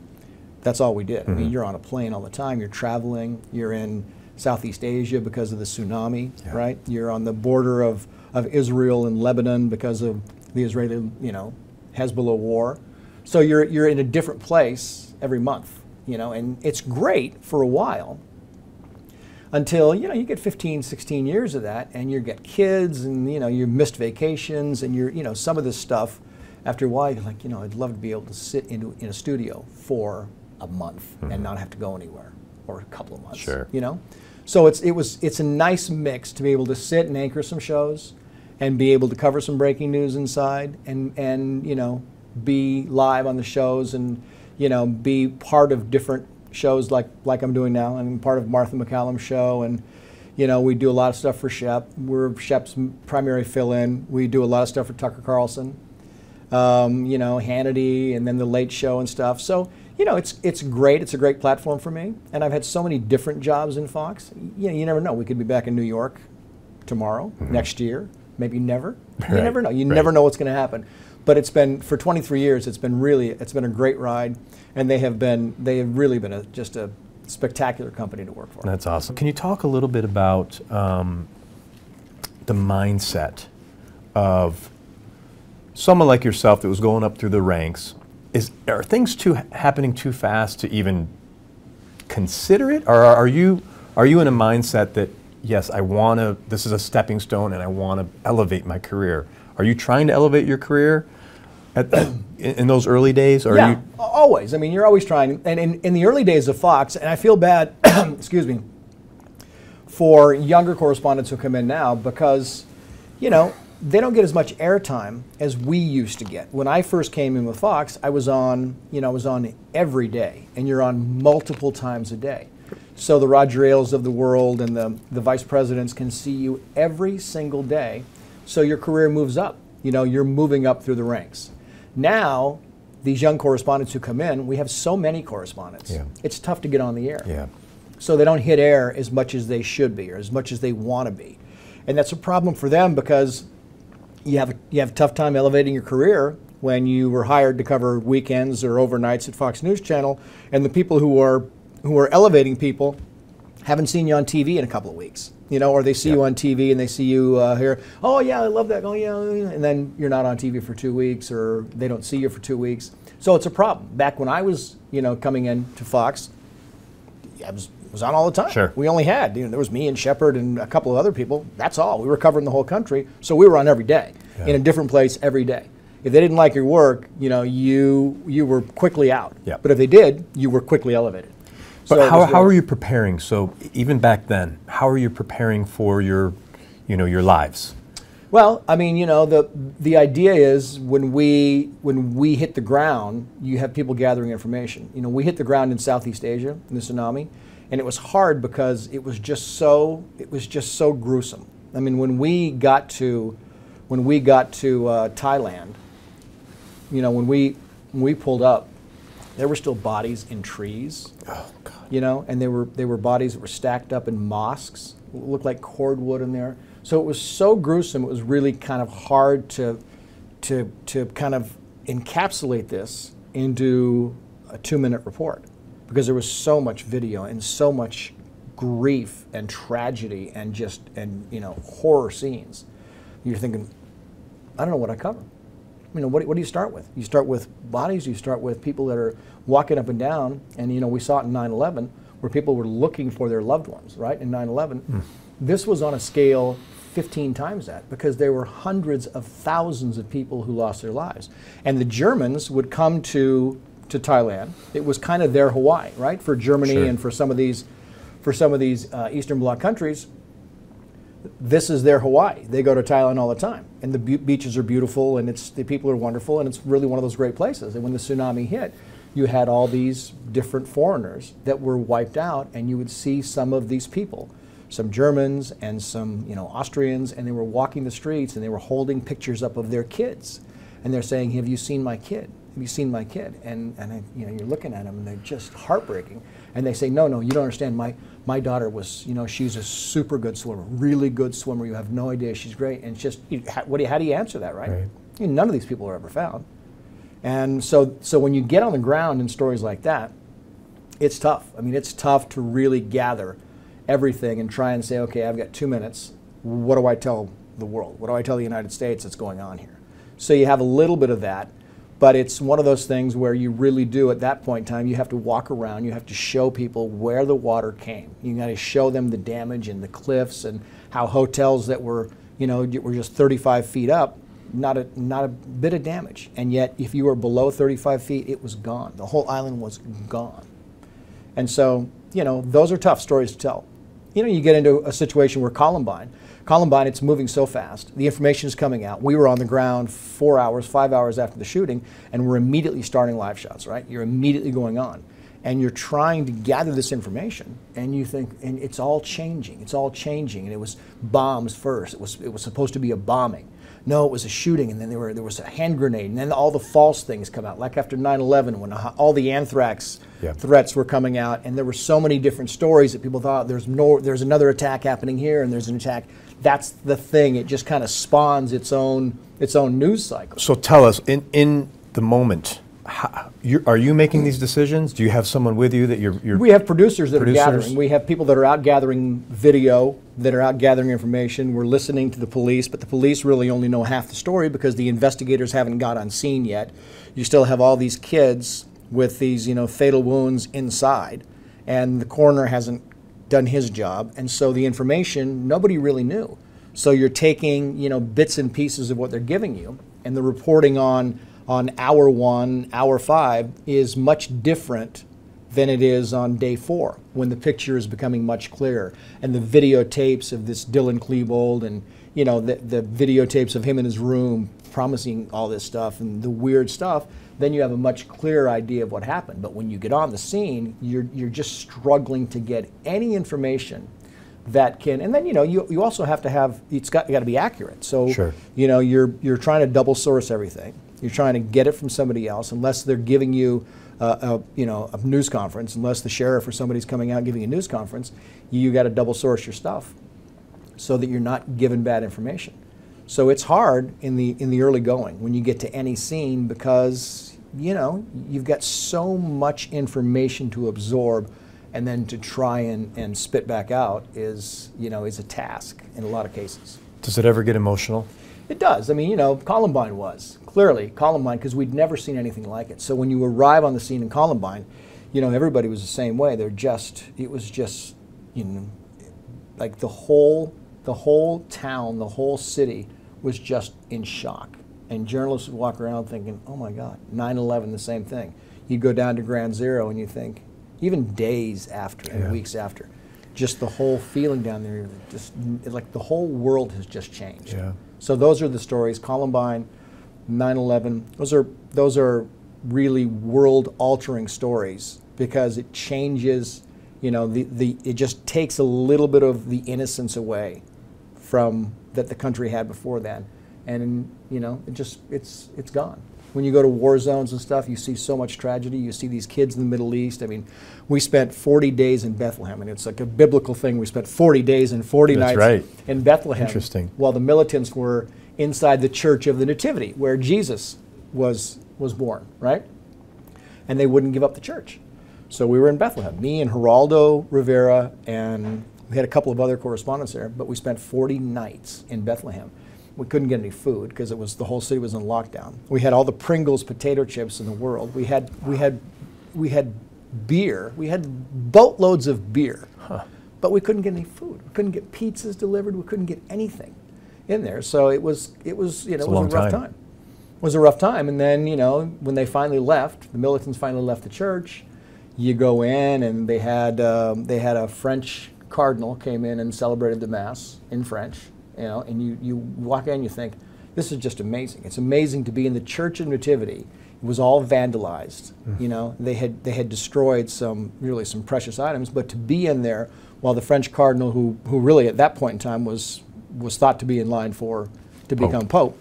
that's all we did. Mm-hmm. I mean, mm-hmm. you're on a plane all the time. You're traveling. You're in Southeast Asia because of the tsunami, yeah. right? You're on the border of, of Israel and Lebanon because of the Israeli, you know, Hezbollah war. So you're, you're in a different place every month, you know, and it's great for a while until, you know, you get 15, 16 years of that and you get kids and, you know, you missed vacations and you're, you know, some of this stuff, after a while, you're like, you know, I'd love to be able to sit in, in a studio for a month mm-hmm. and not have to go anywhere or a couple of months, sure. you know? So it's it was it's a nice mix to be able to sit and anchor some shows, and be able to cover some breaking news inside, and and you know be live on the shows, and you know be part of different shows like like I'm doing now. I'm part of Martha MacCallum's show, and you know we do a lot of stuff for Shep. We're Shep's primary fill-in. We do a lot of stuff for Tucker Carlson, um, you know Hannity, and then the Late Show and stuff. So you know, it's it's great. It's a great platform for me, and I've had so many different jobs in Fox. You know, you never know. We could be back in New York tomorrow, mm-hmm. next year, maybe never. Right. You never know. You right. never know what's going to happen. But it's been for 23 years. It's been really it's been a great ride, and they have been they have really been a, just a spectacular company to work for. That's awesome. Can you talk a little bit about um, the mindset of someone like yourself that was going up through the ranks? is are things too happening too fast to even consider it, or are you are you in a mindset that yes, I want to. This is a stepping stone, and I want to elevate my career. Are you trying to elevate your career at, *clears throat* in those early days? Or yeah, you always. I mean, you're always trying. And in, in the early days of Fox, and I feel bad. *clears throat* excuse me. For younger correspondents who come in now, because you know they don't get as much airtime as we used to get. When I first came in with Fox, I was on, you know, I was on every day, and you're on multiple times a day. So the Roger Ailes of the world and the, the vice presidents can see you every single day. So your career moves up. You know, you're moving up through the ranks. Now, these young correspondents who come in, we have so many correspondents. Yeah. It's tough to get on the air. Yeah. So they don't hit air as much as they should be or as much as they want to be. And that's a problem for them because you have a, you have a tough time elevating your career when you were hired to cover weekends or overnights at Fox News Channel, and the people who are who are elevating people haven't seen you on TV in a couple of weeks. You know, or they see you on TV and they see you uh, here. Oh yeah, I love that. Oh yeah, and then you're not on TV for two weeks, or they don't see you for two weeks. So it's a problem. Back when I was, you know, coming in to Fox, I was was on all the time. Sure. We only had, you know, there was me and Shepard and a couple of other people. That's all. We were covering the whole country, so we were on every day Yeah. in a different place every day. If they didn't like your work, you know, you you were quickly out. Yeah. But if they did, you were quickly elevated. But So how, how are you preparing? So even back then, how are you preparing for your, you know, your lives? Well, I mean, you know, the the idea is when we when we hit the ground, you have people gathering information. You know, we hit the ground in Southeast Asia in the tsunami, and it was hard because it was just so it was just so gruesome. I mean, when we got to when we got to uh, Thailand, you know, when we when we pulled up, there were still bodies in trees Oh God. you know, and they were they were bodies that were stacked up in mosques, looked like cordwood in there. So it was so gruesome. It was really kind of hard to to to kind of encapsulate this into a two minute report because there was so much video and so much grief and tragedy and just and you know horror scenes. You're thinking, I don't know what I cover. You know, what, what do you start with? You start with bodies, you start with people that are walking up and down, and you know, we saw it in 9 11 where people were looking for their loved ones, right? In 9 11. Hmm. This was on a scale 15 times that because there were hundreds of thousands of people who lost their lives. And the Germans would come to, to Thailand. It was kind of their Hawaii, right? For Germany Sure. and for some of these, for some of these uh, Eastern Bloc countries, this is their Hawaii. They go to Thailand all the time, and the bu- beaches are beautiful, and it's the people are wonderful, and it's really one of those great places. And when the tsunami hit, you had all these different foreigners that were wiped out, and you would see some of these people, some Germans and some you know Austrians, and they were walking the streets and they were holding pictures up of their kids, and they're saying, "Have you seen my kid? Have you seen my kid?" And and I, you know you're looking at them, and they're just heartbreaking. And they say, "No, no, you don't understand. My my daughter was, you know, she's a super good swimmer, really good swimmer. You have no idea. She's great." And it's just, you, how, what do you, how do you answer that, right? Right. You know, none of these people are ever found. And so, so when you get on the ground in stories like that, it's tough. I mean, it's tough to really gather everything and try and say, okay, I've got two minutes. What do I tell the world? What do I tell the United States that's going on here? So you have a little bit of that, but it's one of those things where you really do at that point in time, you have to walk around, you have to show people where the water came. You got to show them the damage and the cliffs and how hotels that were, you know, were just 35 feet up not a not a bit of damage. And yet, if you were below 35 feet, it was gone. The whole island was gone. And so, you know, those are tough stories to tell. You know, you get into a situation where Columbine, Columbine, it's moving so fast. The information is coming out. We were on the ground four hours, five hours after the shooting, and we're immediately starting live shots, right? You're immediately going on. And you're trying to gather this information, and you think, and it's all changing. It's all changing. And it was bombs first. It was, it was supposed to be a bombing. No, it was a shooting, and then there, were, there was a hand grenade, and then all the false things come out, like after 9 11, when all the anthrax Yeah. threats were coming out, and there were so many different stories that people thought there's no, there's another attack happening here, and there's an attack. That's the thing; it just kind of spawns its own its own news cycle. So tell us, in, in the moment, how, you, are you making these decisions? Do you have someone with you that you're? you're We have producers that Producers. are gathering. We have people that are out gathering video, that are out gathering information. We're listening to the police, but the police really only know half the story because the investigators haven't got on scene yet. You still have all these kids with these, you know, fatal wounds inside, and the coroner hasn't done his job, and so the information nobody really knew. So you're taking, you know, bits and pieces of what they're giving you, and the reporting on on hour one, hour five is much different than it is on day four when the picture is becoming much clearer and the videotapes of this Dylan Klebold and you know the, the videotapes of him in his room promising all this stuff and the weird stuff then you have a much clearer idea of what happened. But when you get on the scene you're, you're just struggling to get any information that can and then you know you, you also have to have it's got, got to be accurate. So Sure. you know you're you're trying to double source everything. You're trying to get it from somebody else unless they're giving you uh, a you know a news conference unless the sheriff or somebody's coming out giving a news conference you got to double source your stuff so that you're not given bad information. So it's hard in the in the early going when you get to any scene because you know you've got so much information to absorb and then to try and, and spit back out is you know is a task in a lot of cases. Does it ever get emotional? It does. I mean, you know, Columbine was clearly Columbine because we'd never seen anything like it. So when you arrive on the scene in Columbine, you know, everybody was the same way. They're just, it was just, you know, like the whole, the whole town, the whole city was just in shock. And journalists would walk around thinking, oh my God, 9 11, the same thing. You go down to Ground Zero and you think, even days after and Yeah. weeks after, just the whole feeling down there, just like the whole world has just changed. Yeah. So those are the stories. Columbine, 9/11. Those are those are really world-altering stories because it changes. You know, the, the it just takes a little bit of the innocence away from that the country had before then, and you know, it just it's it's gone. When you go to war zones and stuff, you see so much tragedy. You see these kids in the Middle East. I mean, we spent 40 days in Bethlehem, and it's like a biblical thing. We spent 40 days and 40 That's nights right. in Bethlehem. Interesting. While the militants were inside the Church of the Nativity, where Jesus was was born, right? And they wouldn't give up the church. So we were in Bethlehem. Me and Geraldo Rivera, and we had a couple of other correspondents there. But we spent 40 nights in Bethlehem. We couldn't get any food because it was the whole city was in lockdown. We had all the Pringles potato chips in the world. We had we had we had beer. We had boatloads of beer, but we couldn't get any food. We couldn't get pizzas delivered. We couldn't get anything in there. So it was it was you know It's it a was long a rough time. time. It was a rough time, and then you know when they finally left, the militants finally left the church. You go in, and they had um, they had a French cardinal came in and celebrated the mass in French. You know, and you you walk in, you think this is just amazing. It's amazing to be in the Church of Nativity. It was all vandalized. Mm. You know, they had they had destroyed some really some precious items, but to be in there while the French cardinal, who who really at that point in time was was thought to be in line for to Pope. become pope,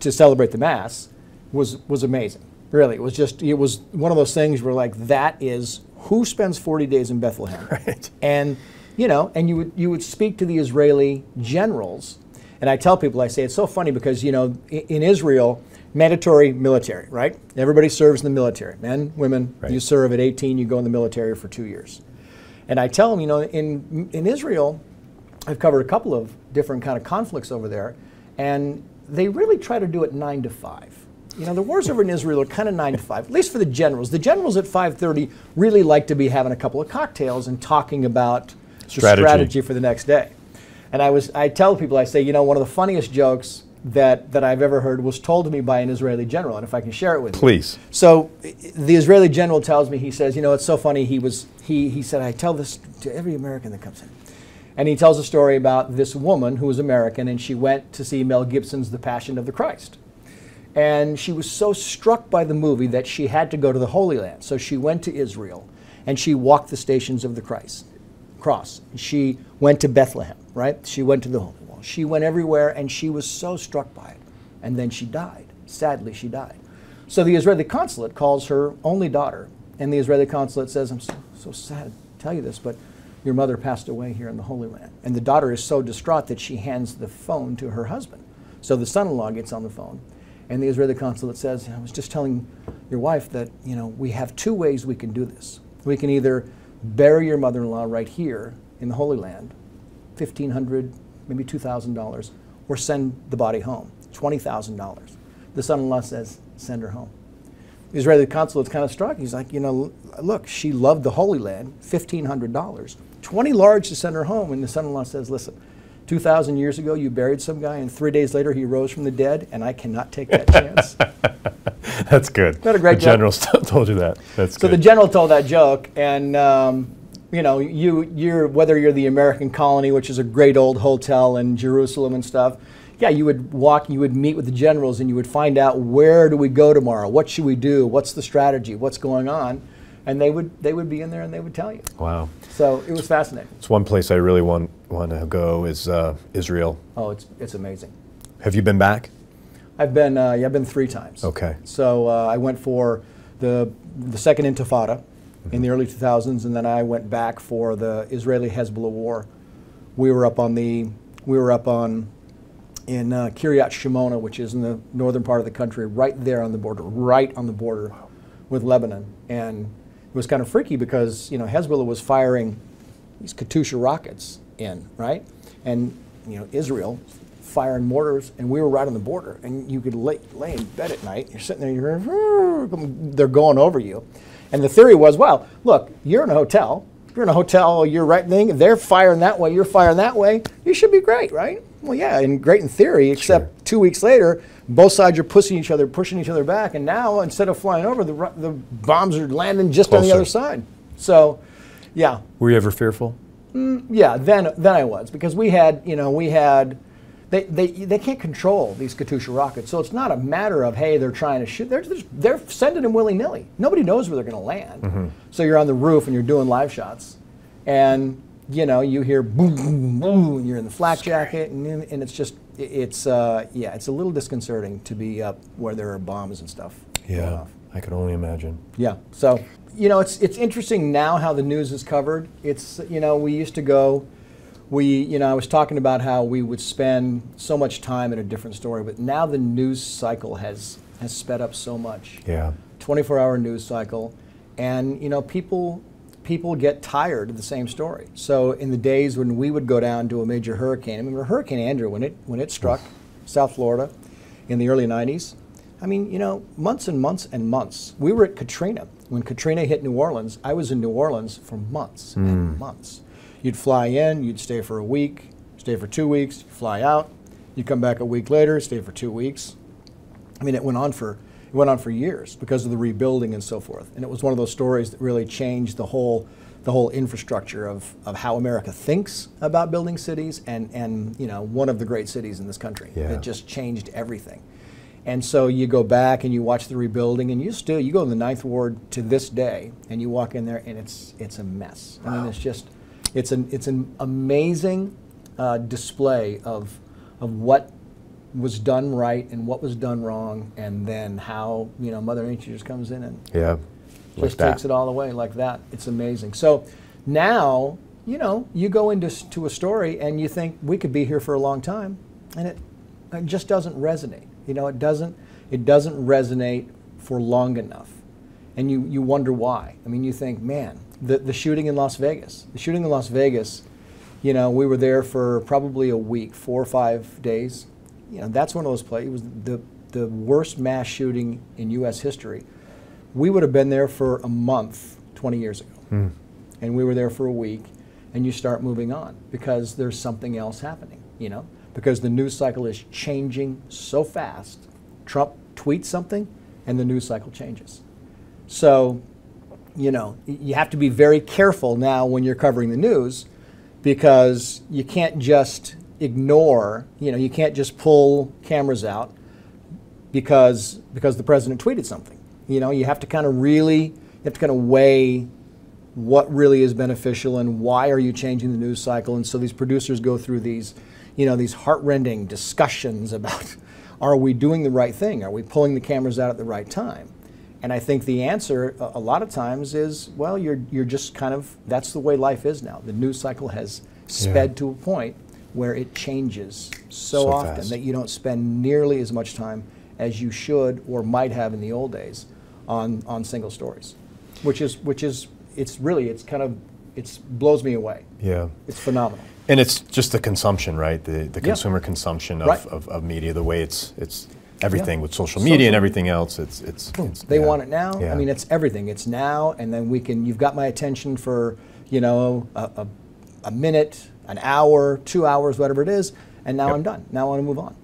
to celebrate the mass was was amazing. Really, it was just it was one of those things where like that is who spends 40 days in Bethlehem, *laughs* Right. and you know, and you would you would speak to the Israeli generals, and I tell people I say it's so funny because you know in, in Israel mandatory military right everybody serves in the military men women Right. you serve at 18 you go in the military for two years, and I tell them you know in in Israel I've covered a couple of different kind of conflicts over there, and they really try to do it nine to five. You know, the wars over in Israel are kind of nine to five, at least for the generals. The generals at 5:30 really like to be having a couple of cocktails and talking about the Strategy. strategy for the next day. And I was, I tell people, I say, you know, one of the funniest jokes that that I've ever heard was told to me by an Israeli general, and if I can share it with you. Please. So the Israeli general tells me, he says, you know, it's so funny. He was, he, he said, I tell this to every American that comes in. And he tells a story about this woman who was American, and she went to see Mel Gibson's The Passion of the Christ. And she was so struck by the movie that she had to go to the Holy Land. So she went to Israel, and she walked the stations of the Christ cross. She went to Bethlehem, right? She went to the Holy Wall. She went everywhere, and she was so struck by it. And then she died. Sadly, she died. So the Israeli consulate calls her only daughter, and the Israeli consulate says, I'm so, so sad to tell you this, but your mother passed away here in the Holy Land. And the daughter is so distraught that she hands the phone to her husband. So the son in law gets on the phone, and the Israeli consulate says, I was just telling your wife that, you know, we have two ways we can do this. We can either bury your mother in law right here in the Holy Land, 1,500, maybe $2,000, or send the body home, $20,000. The son in law says, send her home. The Israeli consulate's kind of struck. He's like, you know, look, she loved the Holy Land, $1,500, 20 large to send her home. And the son in law says, listen, 2,000 years ago you buried some guy, and three days later he rose from the dead, and I cannot take that chance. *laughs* That's good. Not a great the general *laughs* told you that. That's So good. the general told that joke, and um, you know, you you're whether you're the American Colony, which is a great old hotel in Jerusalem and stuff. Yeah, you would walk, you would meet with the generals, and you would find out where do we go tomorrow, what should we do, what's the strategy, what's going on, and they would they would be in there and they would tell you. wow. So it was fascinating. It's one place I really want want to go is uh, Israel. Oh, it's it's amazing. Have you been back? I've been uh, yeah, I've been three times. Okay. So uh, I went for the the second Intifada in the early 2000s, and then I went back for the Israeli Hezbollah war. We were up on the we were up on in uh, Kiryat Shimona, which is in the northern part of the country, right there on the border, right on the border with Lebanon, and it was kind of freaky because you know Hezbollah was firing these Katyusha rockets in, right? And you know Israel firing mortars, and we were right on the border, and you could lay, lay in bed at night. You're sitting there, you're they're going over you, and the theory was, well, look, you're in a hotel, you're in a hotel, you're right thing, they're firing that way, you're firing that way, you should be great, right? Well, yeah, and great in theory, except sure. two weeks later, both sides are pushing each other, pushing each other back, and now instead of flying over, the, the bombs are landing just Closer. on the other side. So, yeah. Were you ever fearful? Mm, yeah, then then I was because we had you know we had they, they, they can't control these Katyusha rockets. So it's not a matter of, hey, they're trying to shoot. They're, they're sending them willy nilly. Nobody knows where they're going to land. Mm-hmm. So you're on the roof and you're doing live shots. And, you know, you hear boom, boom, boom, and you're in the flak jacket. And, and it's just, it's, uh, yeah, it's a little disconcerting to be up where there are bombs and stuff. Yeah, I can only imagine. Yeah. So, you know, it's, it's interesting now how the news is covered. It's, you know, we used to go, we, you know, I was talking about how we would spend so much time in a different story, but now the news cycle has has sped up so much. Yeah. 24-hour news cycle, and you know, people people get tired of the same story. So in the days when we would go down to a major hurricane, I mean, Hurricane Andrew when it when it struck South Florida in the early 90s, I mean, you know, months and months and months. We were at Katrina when Katrina hit New Orleans. I was in New Orleans for months mm. and months You'd fly in, you'd stay for a week, stay for two weeks, fly out, you come back a week later, stay for two weeks. I mean, it went on for it went on for years because of the rebuilding and so forth. And it was one of those stories that really changed the whole the whole infrastructure of, of how America thinks about building cities and, and you know one of the great cities in this country. Yeah. It just changed everything. And so you go back and you watch the rebuilding, and you still you go in the Ninth Ward to this day, and you walk in there, and it's it's a mess. Wow. I mean, it's just it's an, it's an amazing uh, display of, of what was done right and what was done wrong, and then how you know Mother Nature just comes in and yeah, just takes it all away like that. It's amazing. So now you know you go into to a story and you think we could be here for a long time, and it, it just doesn't resonate. You know, it doesn't it doesn't resonate for long enough, and you you wonder why. I mean, you think, man, the, the shooting in Las Vegas. The shooting in Las Vegas, you know, we were there for probably a week, four or five days. You know, that's one of those places. It was the, the worst mass shooting in U.S. history. We would have been there for a month 20 years ago. Mm. And we were there for a week, and you start moving on because there's something else happening, you know, because the news cycle is changing so fast. Trump tweets something, and the news cycle changes. So you know, you have to be very careful now when you're covering the news because you can't just ignore, you know, you can't just pull cameras out because because the president tweeted something. You know, you have to kind of really you have to kind of weigh what really is beneficial and why are you changing the news cycle and so these producers go through these you know these heartrending discussions about *laughs* are we doing the right thing are we pulling the cameras out at the right time and I think the answer a, lot of times is, well, you're, you're just kind of, that's the way life is now. The news cycle has sped yeah. to a point where it changes so, so often fast. that you don't spend nearly as much time as you should or might have in the old days on, on single stories, which is, which is, it's really, it's kind of, it blows me away. Yeah. It's phenomenal. And it's just the consumption, right? The, the consumer yeah. consumption of, right. of, of, media, the way it's, it's everything yeah. with social media social. and everything else. It's it's, it's they yeah. want it now. I mean, it's everything. It's now, and then we can. You've got my attention for you know a, a, a minute, an hour, two hours, whatever it is, and now yep. I'm done. Now I want to move on,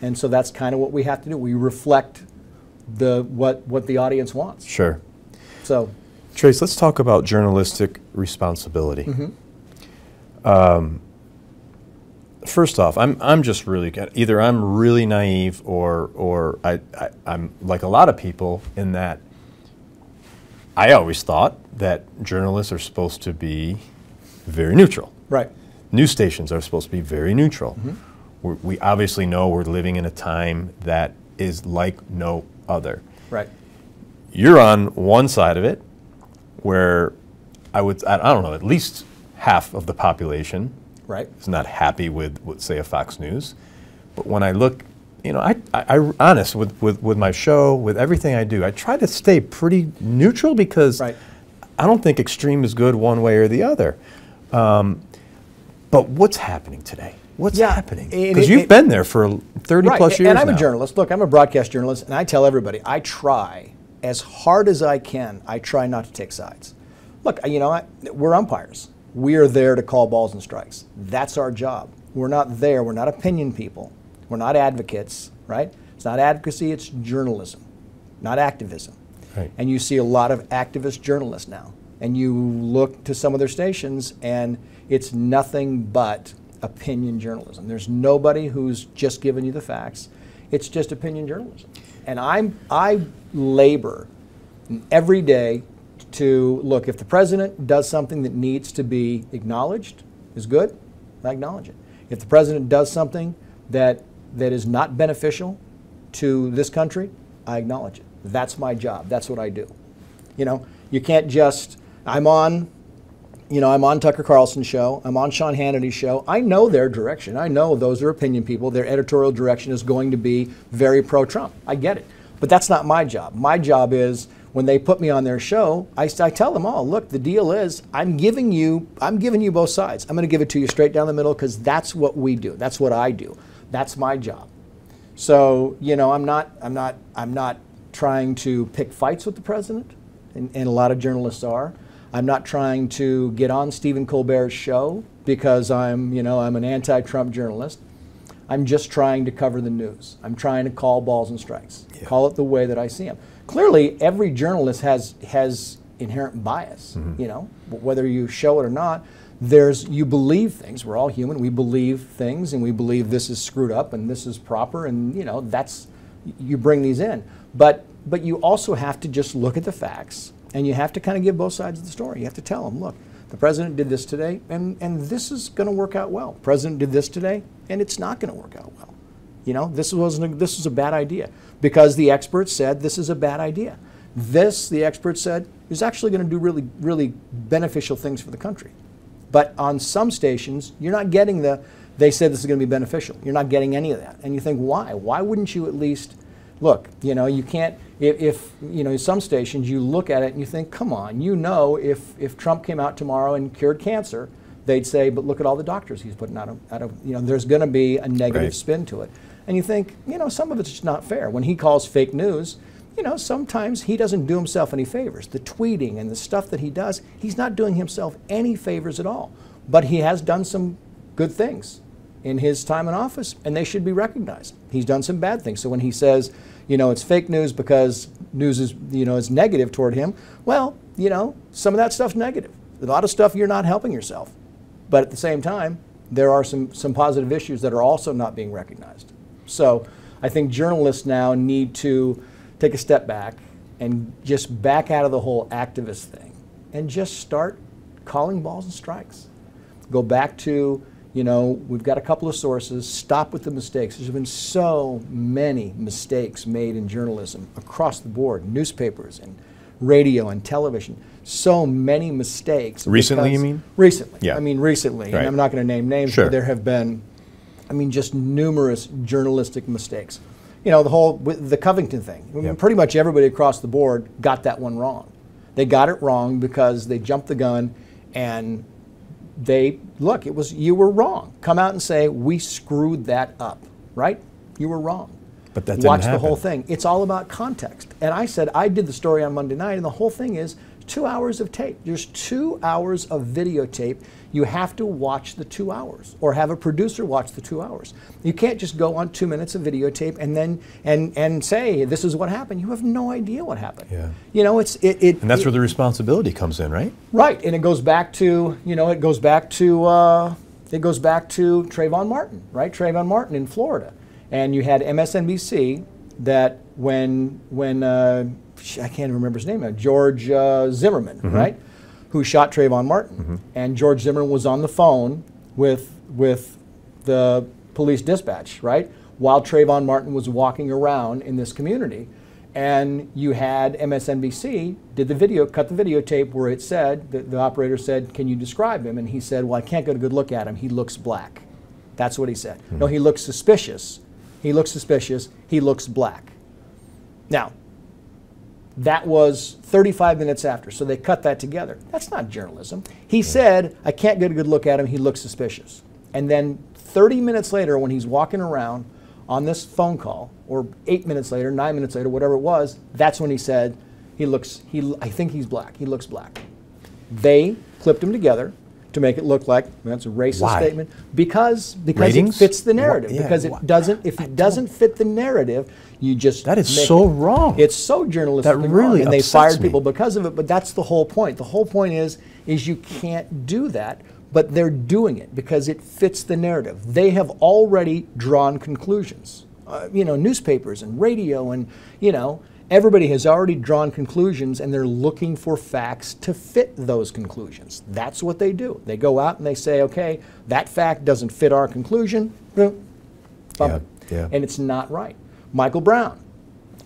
and so that's kind of what we have to do. We reflect the what what the audience wants. Sure. So, Trace, let's talk about journalistic responsibility. Mm-hmm. Um, first off, I'm I'm just really either I'm really naive or or I, I I'm like a lot of people in that I always thought that journalists are supposed to be very neutral. Right. News stations are supposed to be very neutral. Mm-hmm. we obviously know we're living in a time that is like no other. Right. You're on one side of it, where I would I don't know at least half of the population right. is not happy with, with, say, a Fox News. But when I look, you know, I, I, I honest with, with, with my show, with everything I do, I try to stay pretty neutral because right. I don't think extreme is good one way or the other. Um, but what's happening today? What's Yeah, happening? Because you've it- been there for 30 Right, plus years and I'm now. a journalist. Look, I'm a broadcast journalist, and I tell everybody I try as hard as I can. I try not to take sides. Look, you know, I, we're umpires. We are there to call balls and strikes. That's our job. We're not there. We're not opinion people. We're not advocates, right? It's not advocacy. It's journalism, not activism. Right. And you see a lot of activist journalists now. And you look to some of their stations, and it's nothing but opinion journalism. There's nobody who's just giving you the facts. It's just opinion journalism. And I'm, I labor every day to look if the president does something that needs to be acknowledged is good i acknowledge it if the president does something that that is not beneficial to this country i acknowledge it that's my job that's what i do you know you can't just i'm on you know, I'm on Tucker Carlson's show. I'm on Sean Hannity's show. I know their direction. I know those are opinion people. Their editorial direction is going to be very pro-Trump. I get it, but that's not my job. My job is when they put me on their show, I, I tell them all, look, the deal is I'm giving you, I'm giving you both sides. I'm going to give it to you straight down the middle because that's what we do. That's what I do. That's my job. So you know, I'm not, I'm not, I'm not trying to pick fights with the president, and, and a lot of journalists are. I'm not trying to get on Stephen Colbert's show because I'm, you know, I'm an anti-Trump journalist. I'm just trying to cover the news. I'm trying to call balls and strikes. Call it the way that I see them. Clearly, every journalist has has inherent bias. Mm-hmm. You know, whether you show it or not. There's you believe things. We're all human. We believe things, and we believe this is screwed up and this is proper, and you know that's you bring these in. But but you also have to just look at the facts, and you have to kind of give both sides of the story. You have to tell them, look, the president did this today, and, and this is going to work out well. President did this today, and it's not going to work out well. You know, this wasn't a, this was a bad idea because the experts said this is a bad idea. This, the experts said, is actually going to do really, really beneficial things for the country. But on some stations, you're not getting the, they said this is going to be beneficial. You're not getting any of that. And you think, why? Why wouldn't you at least look? You know, you can't, if, if you know, some stations, you look at it and you think, come on, you know, if, if Trump came out tomorrow and cured cancer, they'd say, but look at all the doctors he's putting out of, out of you know, there's going to be a negative Right. spin to it. And you think, you know, some of it's just not fair. When he calls fake news, you know, sometimes he doesn't do himself any favors. The tweeting and the stuff that he does, he's not doing himself any favors at all. But he has done some good things in his time in office, and they should be recognized. He's done some bad things. So when he says, you know, it's fake news because news is, you know, is negative toward him, well, you know, some of that stuff's negative. A lot of stuff you're not helping yourself. But at the same time, there are some, some positive issues that are also not being recognized. So I think journalists now need to take a step back and just back out of the whole activist thing and just start calling balls and strikes. Go back to, you know, we've got a couple of sources, stop with the mistakes. There's been so many mistakes made in journalism across the board, newspapers and radio and television. So many mistakes. Recently, you mean? Recently. Yeah. I mean, recently. Right. And I'm not going to name names, Sure. but there have been, I mean, just numerous journalistic mistakes. You know, the whole, with the Covington thing. I mean, Yep. Pretty much everybody across the board got that one wrong. They got it wrong because they jumped the gun and they, look, it was, you were wrong. Come out and say, we screwed that up, right? You were wrong. But that Watch the whole thing. It's all about context. And I said, I did the story on Monday night, and the whole thing is two hours of tape. There's two hours of videotape. You have to watch the two hours, or have a producer watch the two hours. You can't just go on two minutes of videotape and then and and say this is what happened. You have no idea what happened. Yeah. You know, it's it. it And that's it- where the responsibility comes in, right? Right, and it goes back to you know it goes back to uh, it goes back to Trayvon Martin, right? Trayvon Martin in Florida, and you had MSNBC that when when uh, I can't remember his name now, George uh, Zimmerman, right, who shot Trayvon Martin, mm-hmm. and George Zimmerman was on the phone with with the police dispatch, right, while Trayvon Martin was walking around in this community. And you had MSNBC did the video, cut the videotape where it said, the, the operator said, Can you describe him? And he said, Well, I can't get a good look at him. He looks black. That's what he said. No, hmm. he looks suspicious. He looks suspicious. He looks black. Now, That was 35 minutes after. So they cut that together. That's not journalism. He said, I can't get a good look at him. He looks suspicious. And then 30 minutes later, when he's walking around on this phone call, or eight minutes later, nine minutes later, whatever it was, that's when he said, he looks, he, I think he's black. He looks black. They clipped him together to make it look like that's a racist Why? statement because because Ratings? it fits the narrative yeah, because it doesn't if it doesn't fit the narrative you just That is so it- wrong. it's so journalistically That wrong, really and they fired me. people because of it but that's the whole point. The whole point is is you can't do that but they're doing it because it fits the narrative. They have already drawn conclusions. Uh, you know newspapers and radio and you know everybody has already drawn conclusions and they're looking for facts to fit those conclusions. That's what they do. They go out and they say okay that fact doesn't fit our conclusion. Yeah, yeah. and it's not right michael brown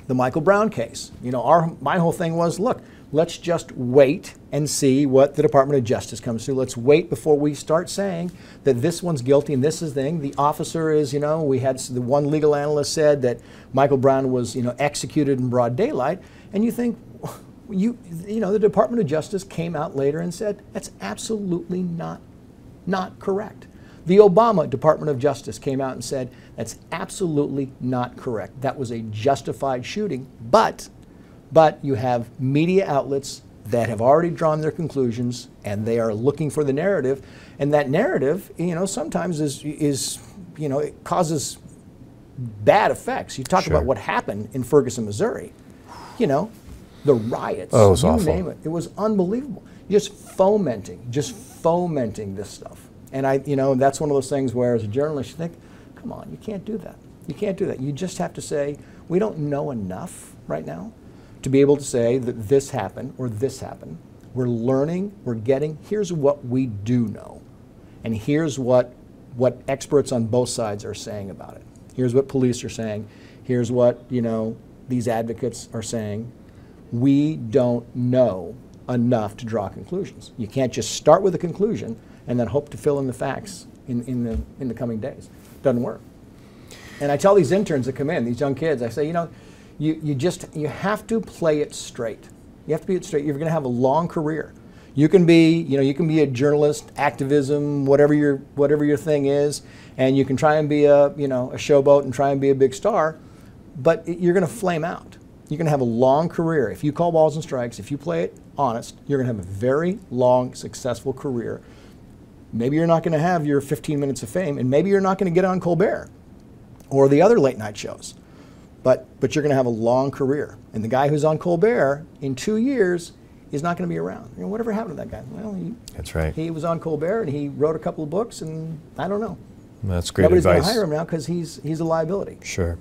the Michael Brown case. You know, our my whole thing was, look, let's just wait and see what the Department of Justice comes to. Let's wait before we start saying that this one's guilty and this is the thing. The officer is, you know, we had the one legal analyst said that Michael Brown was, you know, executed in broad daylight, and you think. *laughs* You, you know, the Department of Justice came out later and said that's absolutely not, not correct. The Obama Department of Justice came out and said that's absolutely not correct. That was a justified shooting, but but you have media outlets that have already drawn their conclusions and they are looking for the narrative and that narrative, you know, sometimes is is you know, it causes bad effects. You talk Sure. about what happened in Ferguson, Missouri. You know, the riots. Oh, it was you awful. name it. It was unbelievable. Just fomenting, just fomenting this stuff. And I, you know, that's one of those things where, as a journalist, you think, come on, you can't do that. You can't do that. You just have to say, we don't know enough right now to be able to say that this happened or this happened. We're learning, we're getting, here's what we do know. And here's what, what experts on both sides are saying about it. Here's what police are saying. Here's what, you know, these advocates are saying. We don't know enough to draw conclusions. You can't just start with a conclusion and then hope to fill in the facts in, in, the, in the coming days. Doesn't work. And I tell these interns that come in, these young kids, I say, you know, you, you just you have to play it straight. You have to be it straight. You're going to have a long career. You can be, you know, you can be a journalist, activism, whatever your whatever your thing is, and you can try and be a, you know, a showboat and try and be a big star, but it- you're going to flame out. You're going to have a long career. If you call balls and strikes, if you play it honest, you're going to have a very long, successful career. Maybe you're not going to have your 15 minutes of fame, and maybe you're not going to get on Colbert or the other late night shows. But, but you're going to have a long career. And the guy who's on Colbert in two years is not going to be around. You know, whatever happened to that guy? Well, he, That's right. he was on Colbert and he wrote a couple of books, and I don't know. That's great Nobody's going to hire him now because he's, he's a liability. Sure.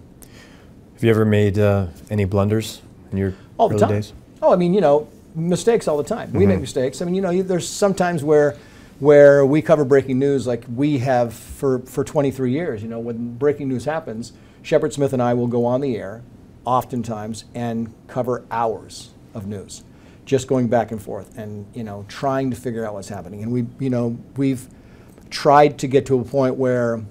Have you ever made uh, any blunders in your all the time. days? Oh, I mean, you know, mistakes all the time. We Mm-hmm. make mistakes. I mean, you know, there's sometimes where where we cover breaking news like we have for for 23 years. You know, when breaking news happens, Shepard Smith and I will go on the air, oftentimes, and cover hours of news, just going back and forth, and you know, trying to figure out what's happening. And we, you know, we've tried to get to a point where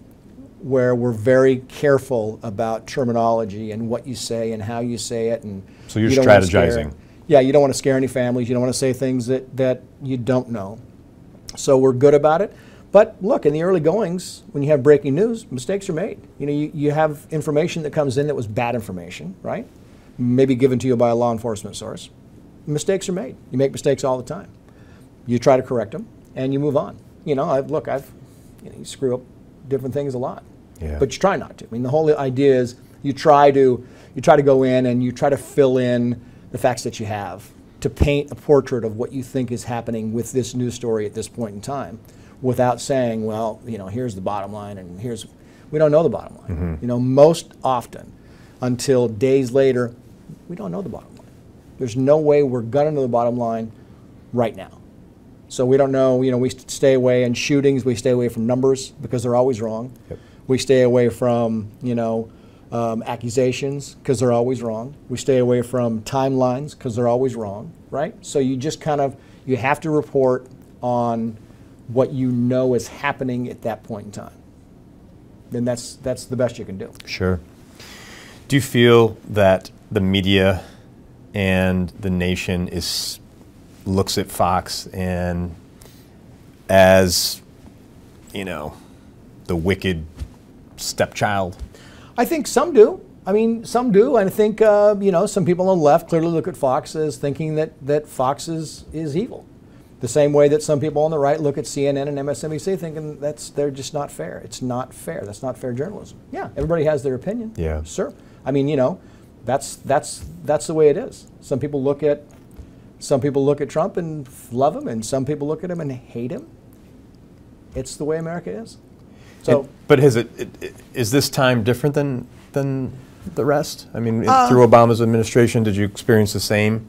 where we're very careful about terminology and what you say and how you say it and So you're you don't wanna scare- strategizing. yeah, you don't want to scare any families. You don't want to say things that, that you don't know. So we're good about it. But look, in the early goings, when you have breaking news, mistakes are made. You know, you, you have information that comes in that was bad information, right? Maybe given to you by a law enforcement source. Mistakes are made. You make mistakes all the time. You try to correct them, and you move on. You know, I've, look, I've you, know, you screw up different things a lot, Yeah. but you try not to. I mean, the whole idea is you try to you try to go in and you try to fill in the facts that you have to paint a portrait of what you think is happening with this news story at this point in time, without saying, well, you know, here's the bottom line and here's we don't know the bottom line. Mm-hmm. You know, most often, until days later, we don't know the bottom line. There's no way we're gonna know the bottom line right now. So we don't know, you know, we stay away in shootings, we stay away from numbers because they're always wrong. Yep. We stay away from, you know, um, accusations because they're always wrong. We stay away from timelines because they're always wrong, right? So you just kind of, you have to report on what you know is happening at that point in time. Then that's, that's the best you can do. Sure. Do you feel that the media and the nation is looks at Fox and as you know the wicked stepchild. I think some do. I mean, some do. I think uh, you know some people on the left clearly look at Fox as thinking that that Fox is is evil. The same way that some people on the right look at CNN and MSNBC thinking that's they're just not fair. It's not fair. That's not fair journalism. Yeah, everybody has their opinion. Yeah. Sure. I mean, you know, that's that's that's the way it is. Some people look at some people look at Trump and love him, and some people look at him and hate him. It's the way America is. So, And- but has it, it, it is this time different than than the rest? I mean, Uh, through Obama's administration, did you experience the same?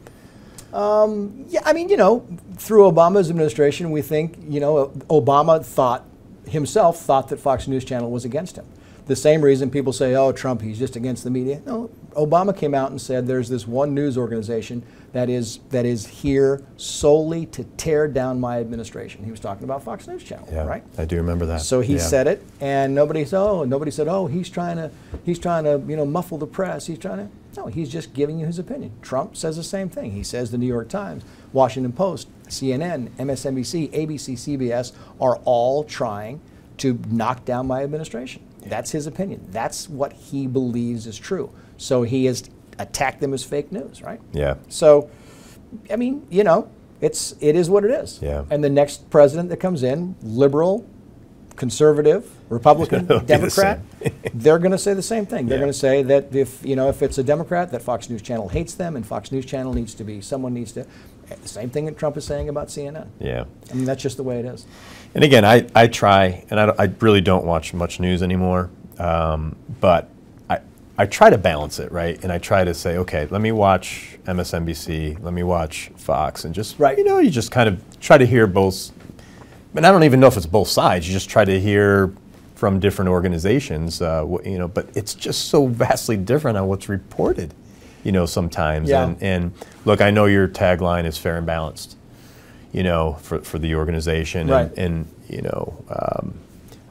Yeah, I mean, you know, through Obama's administration, we think, you know, Obama thought himself thought that Fox News Channel was against him. The same reason people say, oh, Trump, he's just against the media. No, Obama came out and said there's this one news organization that is that is here solely to tear down my administration. He was talking about Fox News Channel, Yeah, right? I do remember that. So he Yeah. said it, and nobody said, "Oh, nobody said, oh, he's trying to, he's trying to, you know, muffle the press. He's trying to." No, he's just giving you his opinion. Trump says the same thing. He says the New York Times, Washington Post, CNN, MSNBC, ABC, CBS are all trying to knock down my administration. That's his opinion. That's what he believes is true. So he has attacked them as fake news, right? Yeah. So, I mean, you know, it's it is what it is. Yeah. And the next president that comes in, liberal, conservative, Republican, *laughs* It'll the Democrat, they're going to say the same thing. They're Yeah. going to say that if you know if it's a Democrat, that Fox News Channel hates them, and Fox News Channel needs to be someone needs to. The same thing that Trump is saying about CNN. Yeah. I mean, that's just the way it is. And again, I, I try, and I, I really don't watch much news anymore, um, but I, I try to balance it, right? And I try to say, okay, let me watch MSNBC, let me watch Fox, and just, Right. you know, you just kind of try to hear both. And I don't even know if it's both sides. You just try to hear from different organizations, uh, you know, but it's just so vastly different on what's reported, you know, sometimes. Yeah. And, and look, I know your tagline is fair and balanced you know, for, for the organization. Right. And, and you know, um,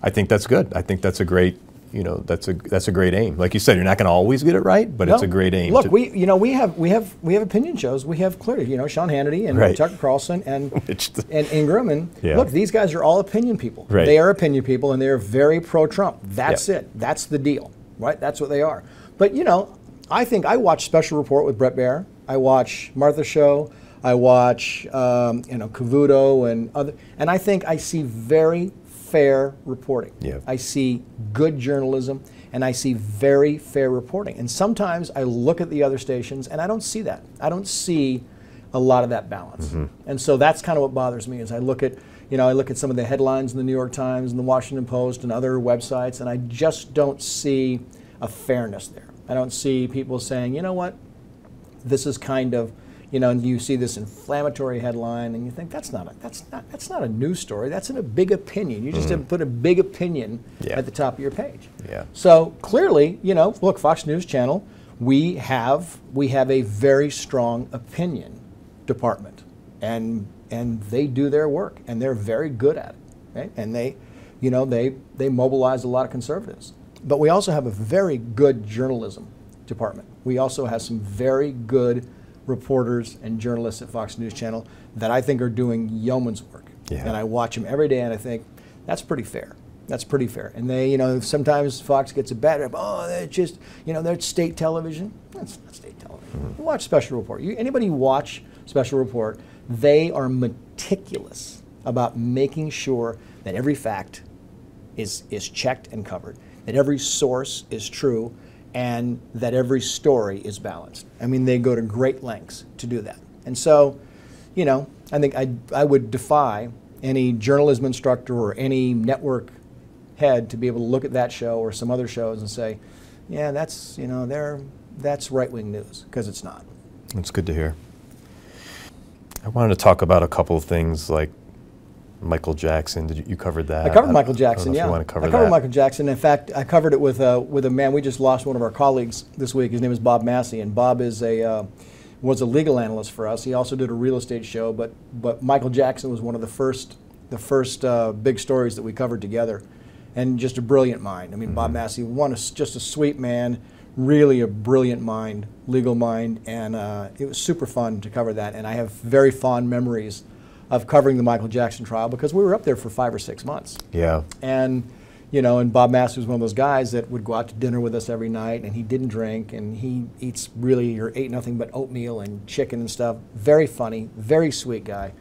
I think that's good. I think that's a great, you know, that's a that's a great aim. Like you said, you're not going to always get it right, but it's a great aim. Look, we you know we have we have we have opinion shows. We have clearly you know Sean Hannity and Right. Tucker Carlson and *laughs* and Ingraham and Yeah. look, these guys are all opinion people. Right. They are opinion people and they are very pro Trump. That's Yeah. it. That's the deal, right? That's what they are. But you know, I think I watch Special Report with Bret Baier. I watch Martha Show. I watch um, you know Cavuto and other, and I think I see very fair reporting. Yeah. I see good journalism and I see very fair reporting. And sometimes I look at the other stations and I don't see that. I don't see a lot of that balance. And so that's kind of what bothers me is I look at you know, I look at some of the headlines in the New York Times and the Washington Post and other websites and I just don't see a fairness there. I don't see people saying, you know what, this is kind of you know, and you see this inflammatory headline, and you think that's not a that's not that's not a news story. That's in a big opinion. You just have put a big opinion Mm-hmm. Yeah. at the top of your page. Yeah. So clearly, you know, look, Fox News Channel, we have we have a very strong opinion department, and and they do their work, and they're very good at it, right? And they, you know, they they mobilize a lot of conservatives. But we also have a very good journalism department. We also have some very good reporters and journalists at Fox News Channel that I think are doing yeoman's work. Yeah. And I watch them every day, and I think that's pretty fair. That's pretty fair. And they, you know, sometimes Fox gets a bad rep. Oh, they're just, you know, they're state television. That's not state television. Mm-hmm. You watch Special Report. You, anybody watch Special Report, they are meticulous about making sure that every fact is, is checked and covered, that every source is true, and that every story is balanced. I mean, they go to great lengths to do that. And so, you know, I think I, I would defy any journalism instructor or any network head to be able to look at that show or some other shows and say, yeah, that's, you know, they're, that's right wing news, because it's not. It's good to hear. I wanted to talk about a couple of things like Michael Jackson. Did you, you covered that? I covered Michael I don't Jackson. yeah, you want to cover I covered that. Michael Jackson. In fact, I covered it with uh, with a man. We just lost one of our colleagues this week. His name is Bob Massi, and Bob is a uh, was a legal analyst for us. He also did a real estate show. But but Michael Jackson was one of the first the first uh, big stories that we covered together, and just a brilliant mind. I mean, Bob Mm-hmm. Massi, one is just a sweet man, really a brilliant mind, legal mind, and uh, it was super fun to cover that. And I have very fond memories of covering the Michael Jackson trial because we were up there for five or six months. Yeah. And you know, and Bob Masters was one of those guys that would go out to dinner with us every night, and he didn't drink, and he eats really or ate nothing but oatmeal and chicken and stuff. Very funny, very sweet guy.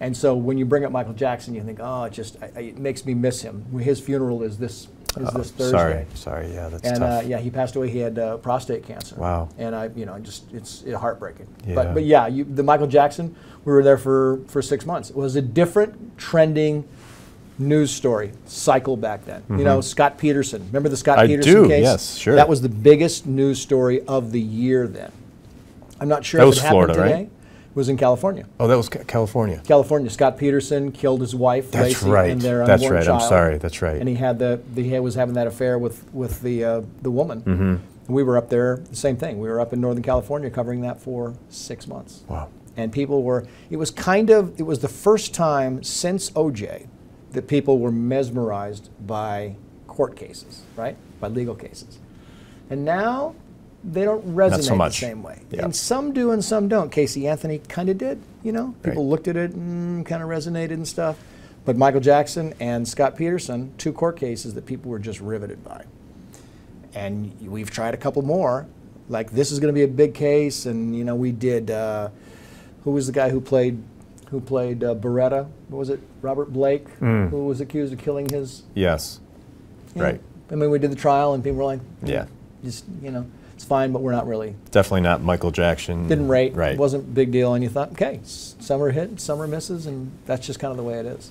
And so when you bring up Michael Jackson, you think, oh, it just I, I, it makes me miss him. His funeral is this is Oh, this Thursday. Sorry, sorry. Yeah, that's And tough. uh, yeah, he passed away. He had uh, prostate cancer. Wow. And I, you know, just it's it heartbreaking. Yeah. But but yeah, you, the Michael Jackson, we were there for for six months. It was a different trending news story cycle back then. You know, Scott Peterson. Remember the Scott Mm-hmm. I Peterson do, case? yes, sure. That was the biggest news story of the year then. I'm not sure That if was it happened Florida, today. right? Was in California. oh, that was Ca- California. California. Scott Peterson killed his wife, That's Laci, right. and their That's right. I'm sorry. That's right. And he had the, the he was having that affair with with the uh, the woman. Mm-hmm. And we were up there. The same thing. We were up in Northern California covering that for six months. Wow. And people were. It was kind of. It was the first time since OJ that people were mesmerized by court cases, right? By legal cases. And now they don't resonate so much. the same way. Yeah. And some do and some don't. Casey Anthony kind of did, you know? People Right. looked at it and kind of resonated and stuff. But Michael Jackson and Scott Peterson, two court cases that people were just riveted by. And we've tried a couple more. Like this is going to be a big case, and you know we did. Uh, who was the guy who played, who played uh, Baretta? What was it? Robert Blake, who was accused of killing his. Yes. you know, Right. I mean, we did the trial, and people were like, Yeah. just you know, it's fine, but we're not really Definitely not Michael Jackson. didn't rate. Right. Wasn't a big deal. And you thought, okay, some are hit, some are misses, and that's just kind of the way it is.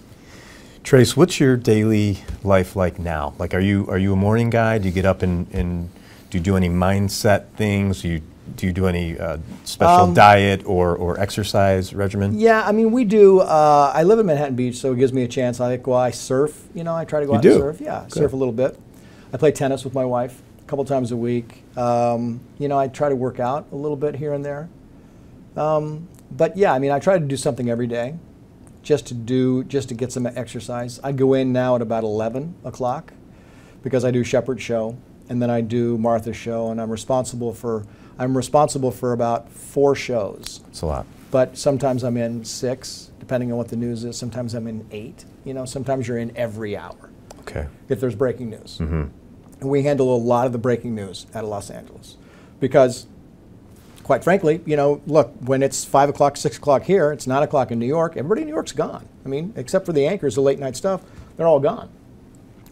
Trace, what's your daily life like now? Like, are you are you a morning guy? Do you get up and, and do you do any mindset things? Do you do you do any uh, special Um, diet or, or exercise regimen? Yeah, I mean, we do. Uh, I live in Manhattan Beach, so it gives me a chance. I go, I surf. You know, I try to go You out do? and surf. Yeah, Good. surf a little bit. I play tennis with my wife couple times a week. Um, you know, I try to work out a little bit here and there. Um, but yeah, I mean, I try to do something every day, just to do, just to get some exercise. I go in now at about eleven o'clock, because I do Shepard's show, and then I do Martha's show, and I'm responsible for. I'm responsible for about four shows It's a lot. but sometimes I'm in six, depending on what the news is. Sometimes I'm in eight. You know, sometimes you're in every hour Okay. if there's breaking news. And we handle a lot of the breaking news out of Los Angeles because, quite frankly, you know, look, when it's five o'clock, six o'clock here, it's nine o'clock in New York. Everybody in New York's gone. I mean, except for the anchors, the late night stuff, they're all gone.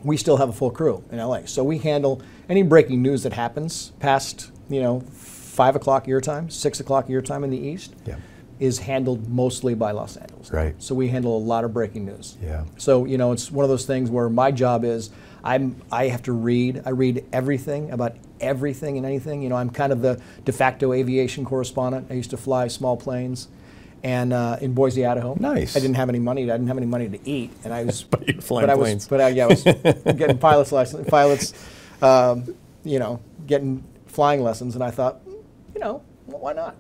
We still have a full crew in LA, so we handle any breaking news that happens past, you know, five o'clock your time, six o'clock your time in the East Yeah. is handled mostly by Los Angeles. Right. So we handle a lot of breaking news. Yeah. So you know, it's one of those things where my job is I'm I have to read. I read everything about everything and anything. You know, I'm kind of the de facto aviation correspondent. I used to fly small planes. And uh, in Boise, Idaho, Nice. I didn't have any money. I didn't have any money to eat, and I was. *laughs* But you're flying but I planes. was. But I, yeah, I was *laughs* getting pilot's license, pilots, um, you know, getting flying lessons, and I thought, you know, well, why not?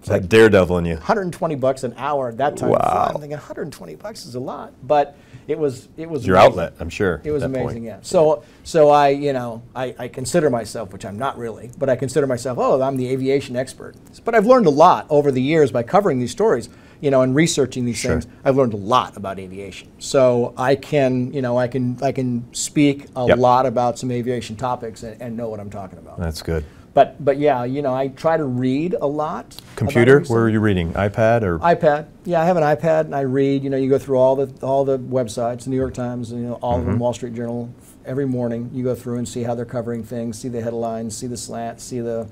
It's like daredevil in you. 120 bucks an hour at that time. Wow. I'm thinking 120 bucks is a lot, but it was it was Your amazing. outlet, I'm sure. It was amazing, point. yeah. So so I you know I, I consider myself, which I'm not really, but I consider myself oh I'm the aviation expert. But I've learned a lot over the years by covering these stories, you know, and researching these Sure. things. I've learned a lot about aviation. So I can you know I can I can speak a Yep. lot about some aviation topics and, and know what I'm talking about. That's good. But but yeah, you know I try to read a lot. Computer? Where are you reading? iPad or? iPad. Yeah, I have an iPad and I read. You know, you go through all the all the websites, the New York Times, you know, all of Mm-hmm. them, Wall Street Journal. Every morning, you go through and see how they're covering things, see the headlines, see the slants, see the,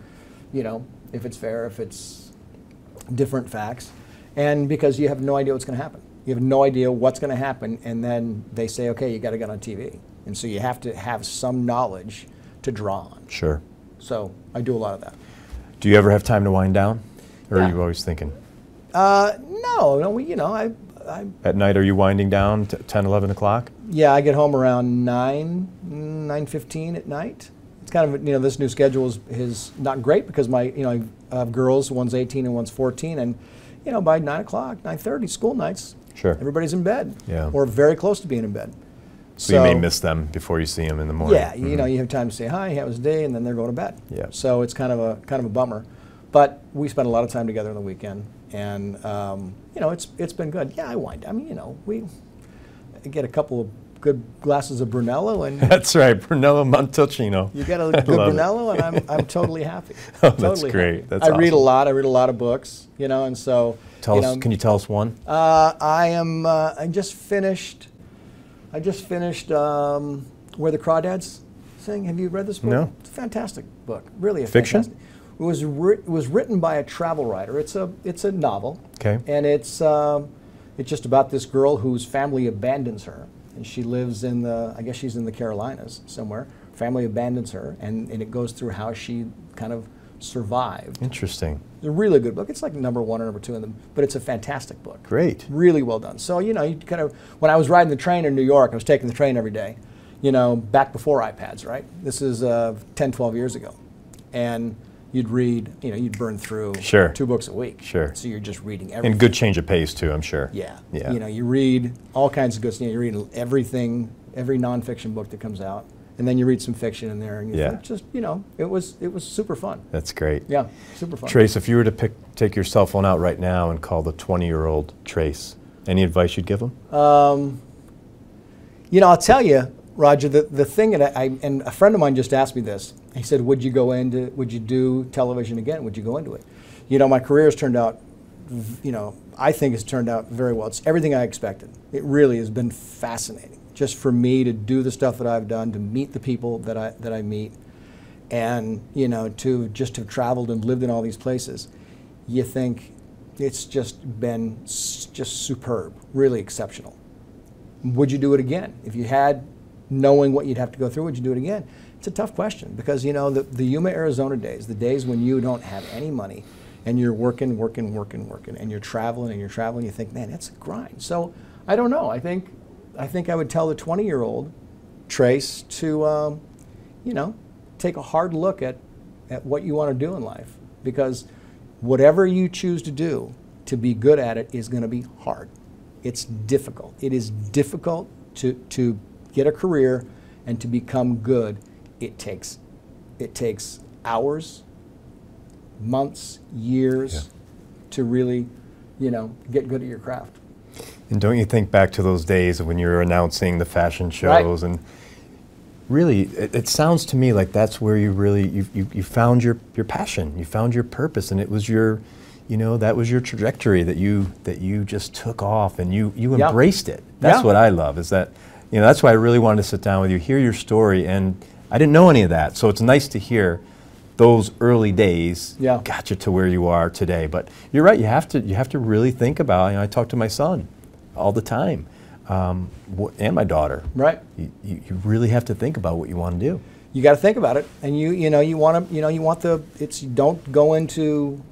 you know, if it's fair, if it's different facts, and because you have no idea what's going to happen, you have no idea what's going to happen, and then they say, okay, you got to get on TV, and so you have to have some knowledge to draw on. Sure. So I do a lot of that. Do you ever have time to wind down? Or are you always thinking? Uh, no, no, we, you know, I, I At night, are you winding down t- 10, 11 o'clock? Yeah, I get home around nine, nine fifteen at night. It's kind of you know this new schedule is, is not great because my you know I have girls, one's eighteen and one's fourteen, and you know by nine o'clock, nine thirty, school nights, Sure. everybody's in bed, Yeah. or very close to being in bed. So, you may miss them before you see them in the morning. Yeah, you know, you have time to say hi, how was the day, and then they're going to bed. Yeah. So it's kind of a kind of a bummer, but we spend a lot of time together on the weekend, and um, you know, it's it's been good. Yeah, I wind. I mean, you know, we get a couple of good glasses of Brunello, and *laughs* That's right, Brunello Montalcino. you get a *laughs* good love it. Brunello, and I'm I'm *laughs* totally happy. Oh, that's great. happy. That's I read a lot. I read a lot of books, you know, and so Tell you us, know, can you tell us one? uh, I am. Uh, I just finished. I just finished um, where the crawdads sing. Have you read this book? No. It's a fantastic book. Really a Fiction? fantastic. It was it was written by a travel writer. It's a it's a novel. Okay. And it's um, it's just about this girl whose family abandons her, and she lives in the I guess she's in the Carolinas somewhere. Family abandons her, and, and it goes through how she kind of survived. Interesting. It's a really good book. It's like number one or number two in them, but it's a fantastic book. Great. Really well done. So, you know, you kind of, when I was riding the train in New York, I was taking the train every day, you know, back before iPads, right? This is uh, 10, 12 years ago. And you'd read, you know, you'd burn through Sure. two books a week. Sure. So you're just reading everything. And good change of pace too, I'm sure. Yeah. Yeah. You know, you read all kinds of good stuff. You read everything, every nonfiction book that comes out. And then you read some fiction in there, and you Yeah. think just, you know, it was it was super fun. That's great. Yeah, super fun. Trace, if you were to pick, take your cell phone out right now and call the 20 year old Trace, any advice you'd give him? Um, you know, I'll tell you, Roger, the, the thing that I, and a friend of mine just asked me this. He said, Would you go into, would you do television again? Would you go into it? You know, my career has turned out, you know, I think it's turned out very well. It's everything I expected. It really has been fascinating. Just for me to do the stuff that I've done, to meet the people that I, that I meet, and, you know, to just have traveled and lived in all these places. You think it's just been just superb, really exceptional would you do it again? If you had knowing what you'd have to go through, would you do it again? It's a tough question because you know the, the Yuma, Arizona days, the days when you don't have any money and you're working, working, working, working, and you're traveling and you're traveling, you think, man, that's a grind. So I don't know. I think I think I would tell the 20 year old Trace to um, you know take a hard look at at what you want to do in life because whatever you choose to do to be good at it is going to be hard. It's difficult. It is difficult to, to get a career and to become good. It takes it takes hours, months, years Yeah. to really, you know, get good at your craft. And don't you think back to those days when you were announcing the fashion shows and really it, it sounds to me like that's where you really you, you, you found your, your passion you found your purpose and it was your you know that was your trajectory that you that you just took off and you you Yeah. embraced it that's Yeah. what i love is that you know that's why i really wanted to sit down with you hear your story and i didn't know any of that so it's nice to hear those early days Yeah. got you to where you are today but you're right you have to you have to really think about you know, i talk to my son all the time. Um, and my daughter. Right. you, you really have to think about what you want to do. You got to think about it and you you know you want to you know you want the it's don't go into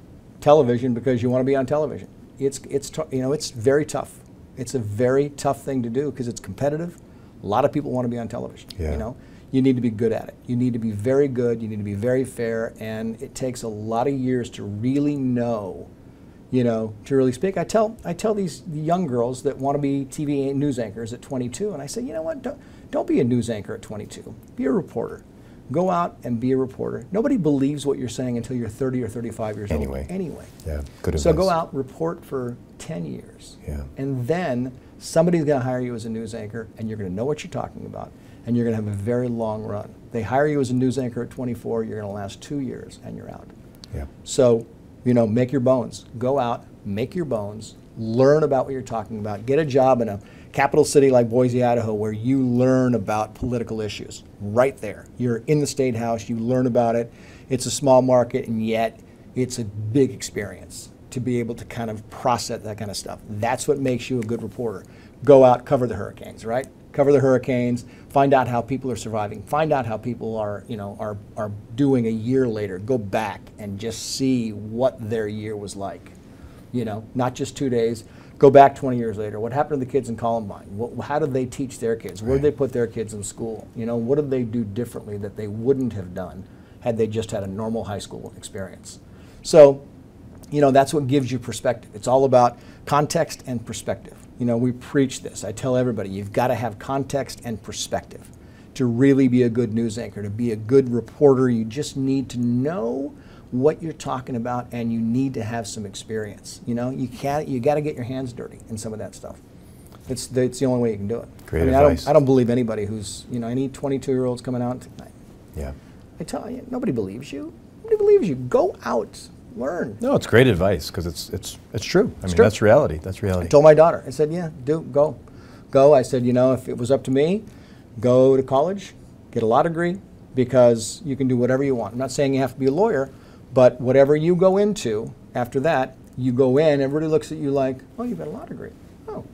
television because you want to be on television. It's it's you know it's very tough. It's a very tough thing to do because it's competitive. A lot of people want to be on television Yeah. you know? You need to be good at it. You need to be very good you need to be very fair and it takes a lot of years to really know you know, to really speak. I tell I tell these young girls that want to be TV news anchors at 22, and I say, you know what? Don't don't be a news anchor at 22. Be a reporter. Go out and be a reporter. Nobody believes what you're saying until you're 30 or 35 years Anyway. old. Anyway. yeah good So go out, report for 10 years. Yeah. And then somebody's going to hire you as a news anchor, and you're going to know what you're talking about, and you're going to have a very long run. They hire you as a news anchor at 24, you're going to last two years, and you're out. yeah So, you know, make your bones. Go out, make your bones, learn about what you're talking about. Get a job in a capital city like Boise, Idaho, where you learn about political issues. Right there. You're in the state house, you learn about it. It's a small market, and yet it's a big experience to be able to kind of process that kind of stuff. That's what makes you a good reporter. Go out, cover the hurricanes, right? Cover the hurricanes, find out how people are surviving, find out how people are, you know, are, are doing a year later. Go back and just see what their year was like. You know, not just two days. Go back 20 years later. What happened to the kids in Columbine? What, how did they teach their kids? Where did they put their kids in school? You know, what did they do differently that they wouldn't have done had they just had a normal high school experience? So, you know, that's what gives you perspective. It's all about context and perspective. You know, we preach this. I tell everybody you've got to have context and perspective to really be a good news anchor, to be a good reporter. You just need to know what you're talking about and you need to have some experience. You know, you can't you got to get your hands dirty in some of that stuff. It's the, it's the only way you can do it. Great I mean, advice. I don't I don't believe anybody who's, you know, any 22 year olds coming out tonight. Yeah. I tell you, nobody believes you. Nobody believes you. Go out, learn. No, it's great advice because it's it's it's true. I mean, true. that's reality. That's reality. I told my daughter, I said, yeah, do, go. Go. I said, you know, if it was up to me, go to college, get a law degree, because you can do whatever you want. I'm not saying you have to be a lawyer, but whatever you go into after that, you go in, everybody looks at you like, oh, you've got a law degree. Oh,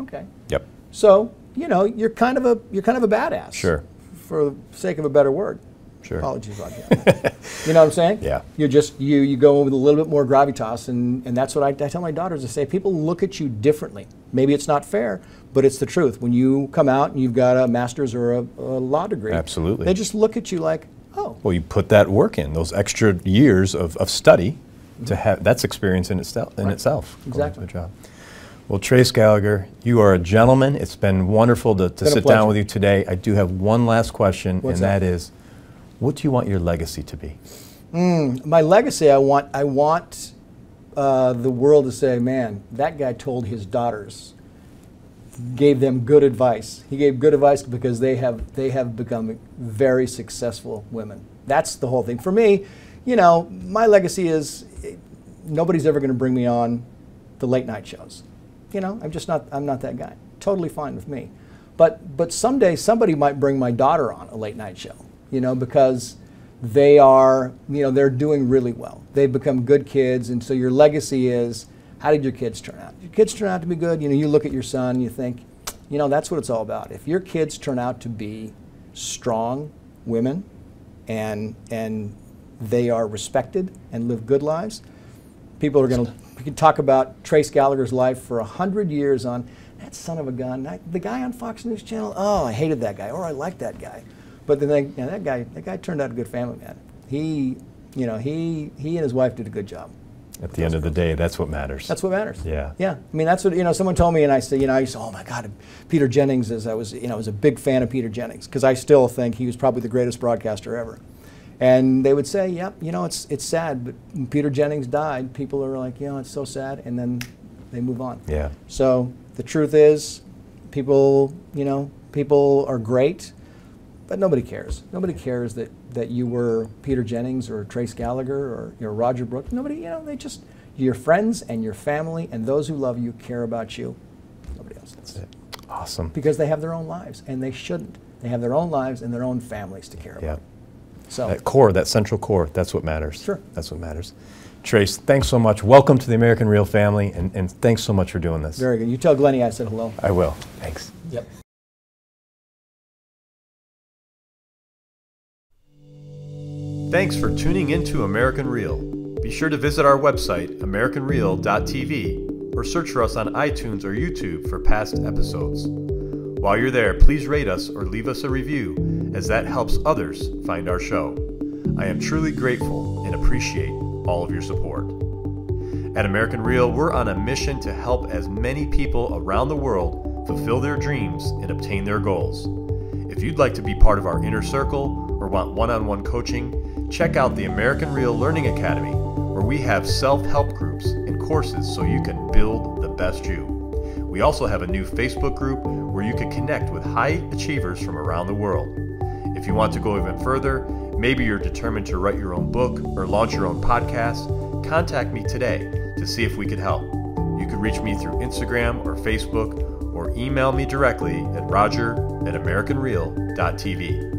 okay. Yep. So, you know, you're kind of a you're kind of a badass. Sure. For the sake of a better word. Sure. Apologies that. you know what I'm saying? *laughs* Yeah. You just you you go with a little bit more gravitas, and and that's what I, I tell my daughters. I say people look at you differently. Maybe it's not fair, but it's the truth. When you come out and you've got a master's or a, a law degree, Absolutely. they just look at you like, oh, Well, you put that work in, those extra years of, of study to mm-hmm. have that's experience in itself. In Right. itself. Exactly. the job. Well, Trace Gallagher, you are a gentleman. It's been wonderful to, to Been sit down with you today. I do have one last question, What's and that? that is, what do you want your legacy to be? my legacy, I want, I want uh, the world to say, man, that guy told his daughters, gave them good advice. He gave good advice because they have, they have become very successful women. That's the whole thing. For me, you know, my legacy is eh, nobody's ever going to bring me on the late night shows. You know, I'm just not, I'm not that guy. Totally fine with me. But, but someday somebody might bring my daughter on a late night show, you know, because they are, you know, they're doing really well. They've become good kids, and so your legacy is, how did your kids turn out? Your kids turn out to be good. You know, you look at your son, you think, you know, that's what it's all about. If your kids turn out to be strong women, and and they are respected and live good lives, people are going to. We can talk about Trace Gallagher's life for a hundred years on that son of a gun. The guy on Fox News Channel. Oh, I hated that guy, or I liked that guy. But then they, you know, that guy, that guy turned out a good family man. He, you know, he he and his wife did a good job. At the end of the day, that's what matters. That's what matters. Yeah. Yeah. I mean, that's what, you know, someone told me and I said, you know, I used to, oh my God, Peter Jennings is, I was, you know, I was a big fan of Peter Jennings because I still think he was probably the greatest broadcaster ever. And they would say, yep, you know, it's, it's sad, but when Peter Jennings died, people are like, you know, it's so sad. And then they move on. Yeah. So the truth is, people, you know, people are great, but nobody cares. Nobody cares that, that you were Peter Jennings or Trace Gallagher or you know, Roger Brooks. Nobody, you know, they just, your friends and your family and those who love you care about you. Nobody else does. That's it. Awesome. Because they have their own lives and they shouldn't. They have their own lives and their own families to care Yeah. about. So, That core, that central core, that's what matters. Sure. That's what matters. Trace, thanks so much. Welcome to the American Real family, and, and thanks so much for doing this. very good. You tell Glennie I said hello. I will. Thanks. Yep. Thanks for tuning into American Real. Be sure to visit our website, AmericanReal.tv, or search for us on iTunes or YouTube for past episodes. While you're there, please rate us or leave us a review, as that helps others find our show. I am truly grateful and appreciate all of your support. At American Real, we're on a mission to help as many people around the world fulfill their dreams and obtain their goals. If you'd like to be part of our inner circle or want one on one coaching, check out the American Real Learning Academy, where we have self help groups and courses so you can build the best you. We also have a new Facebook group where you can connect with high achievers from around the world. If you want to go even further, maybe you're determined to write your own book or launch your own podcast, contact me today to see if we could help. You can reach me through Instagram or Facebook or email me directly at roger at americanreal.tv.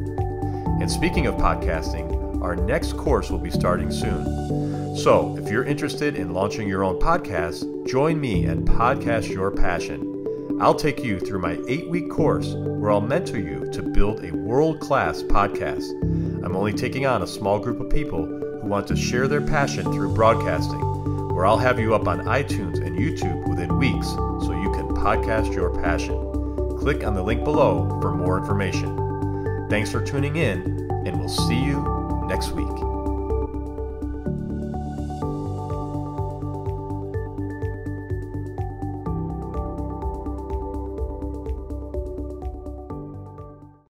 And speaking of podcasting, our next course will be starting soon. So, if you're interested in launching your own podcast, join me and Podcast Your Passion. I'll take you through my eight week course where I'll mentor you to build a world class podcast. I'm only taking on a small group of people who want to share their passion through broadcasting, where I'll have you up on iTunes and YouTube within weeks so you can podcast your passion. Click on the link below for more information. Thanks for tuning in, and we'll see you next week.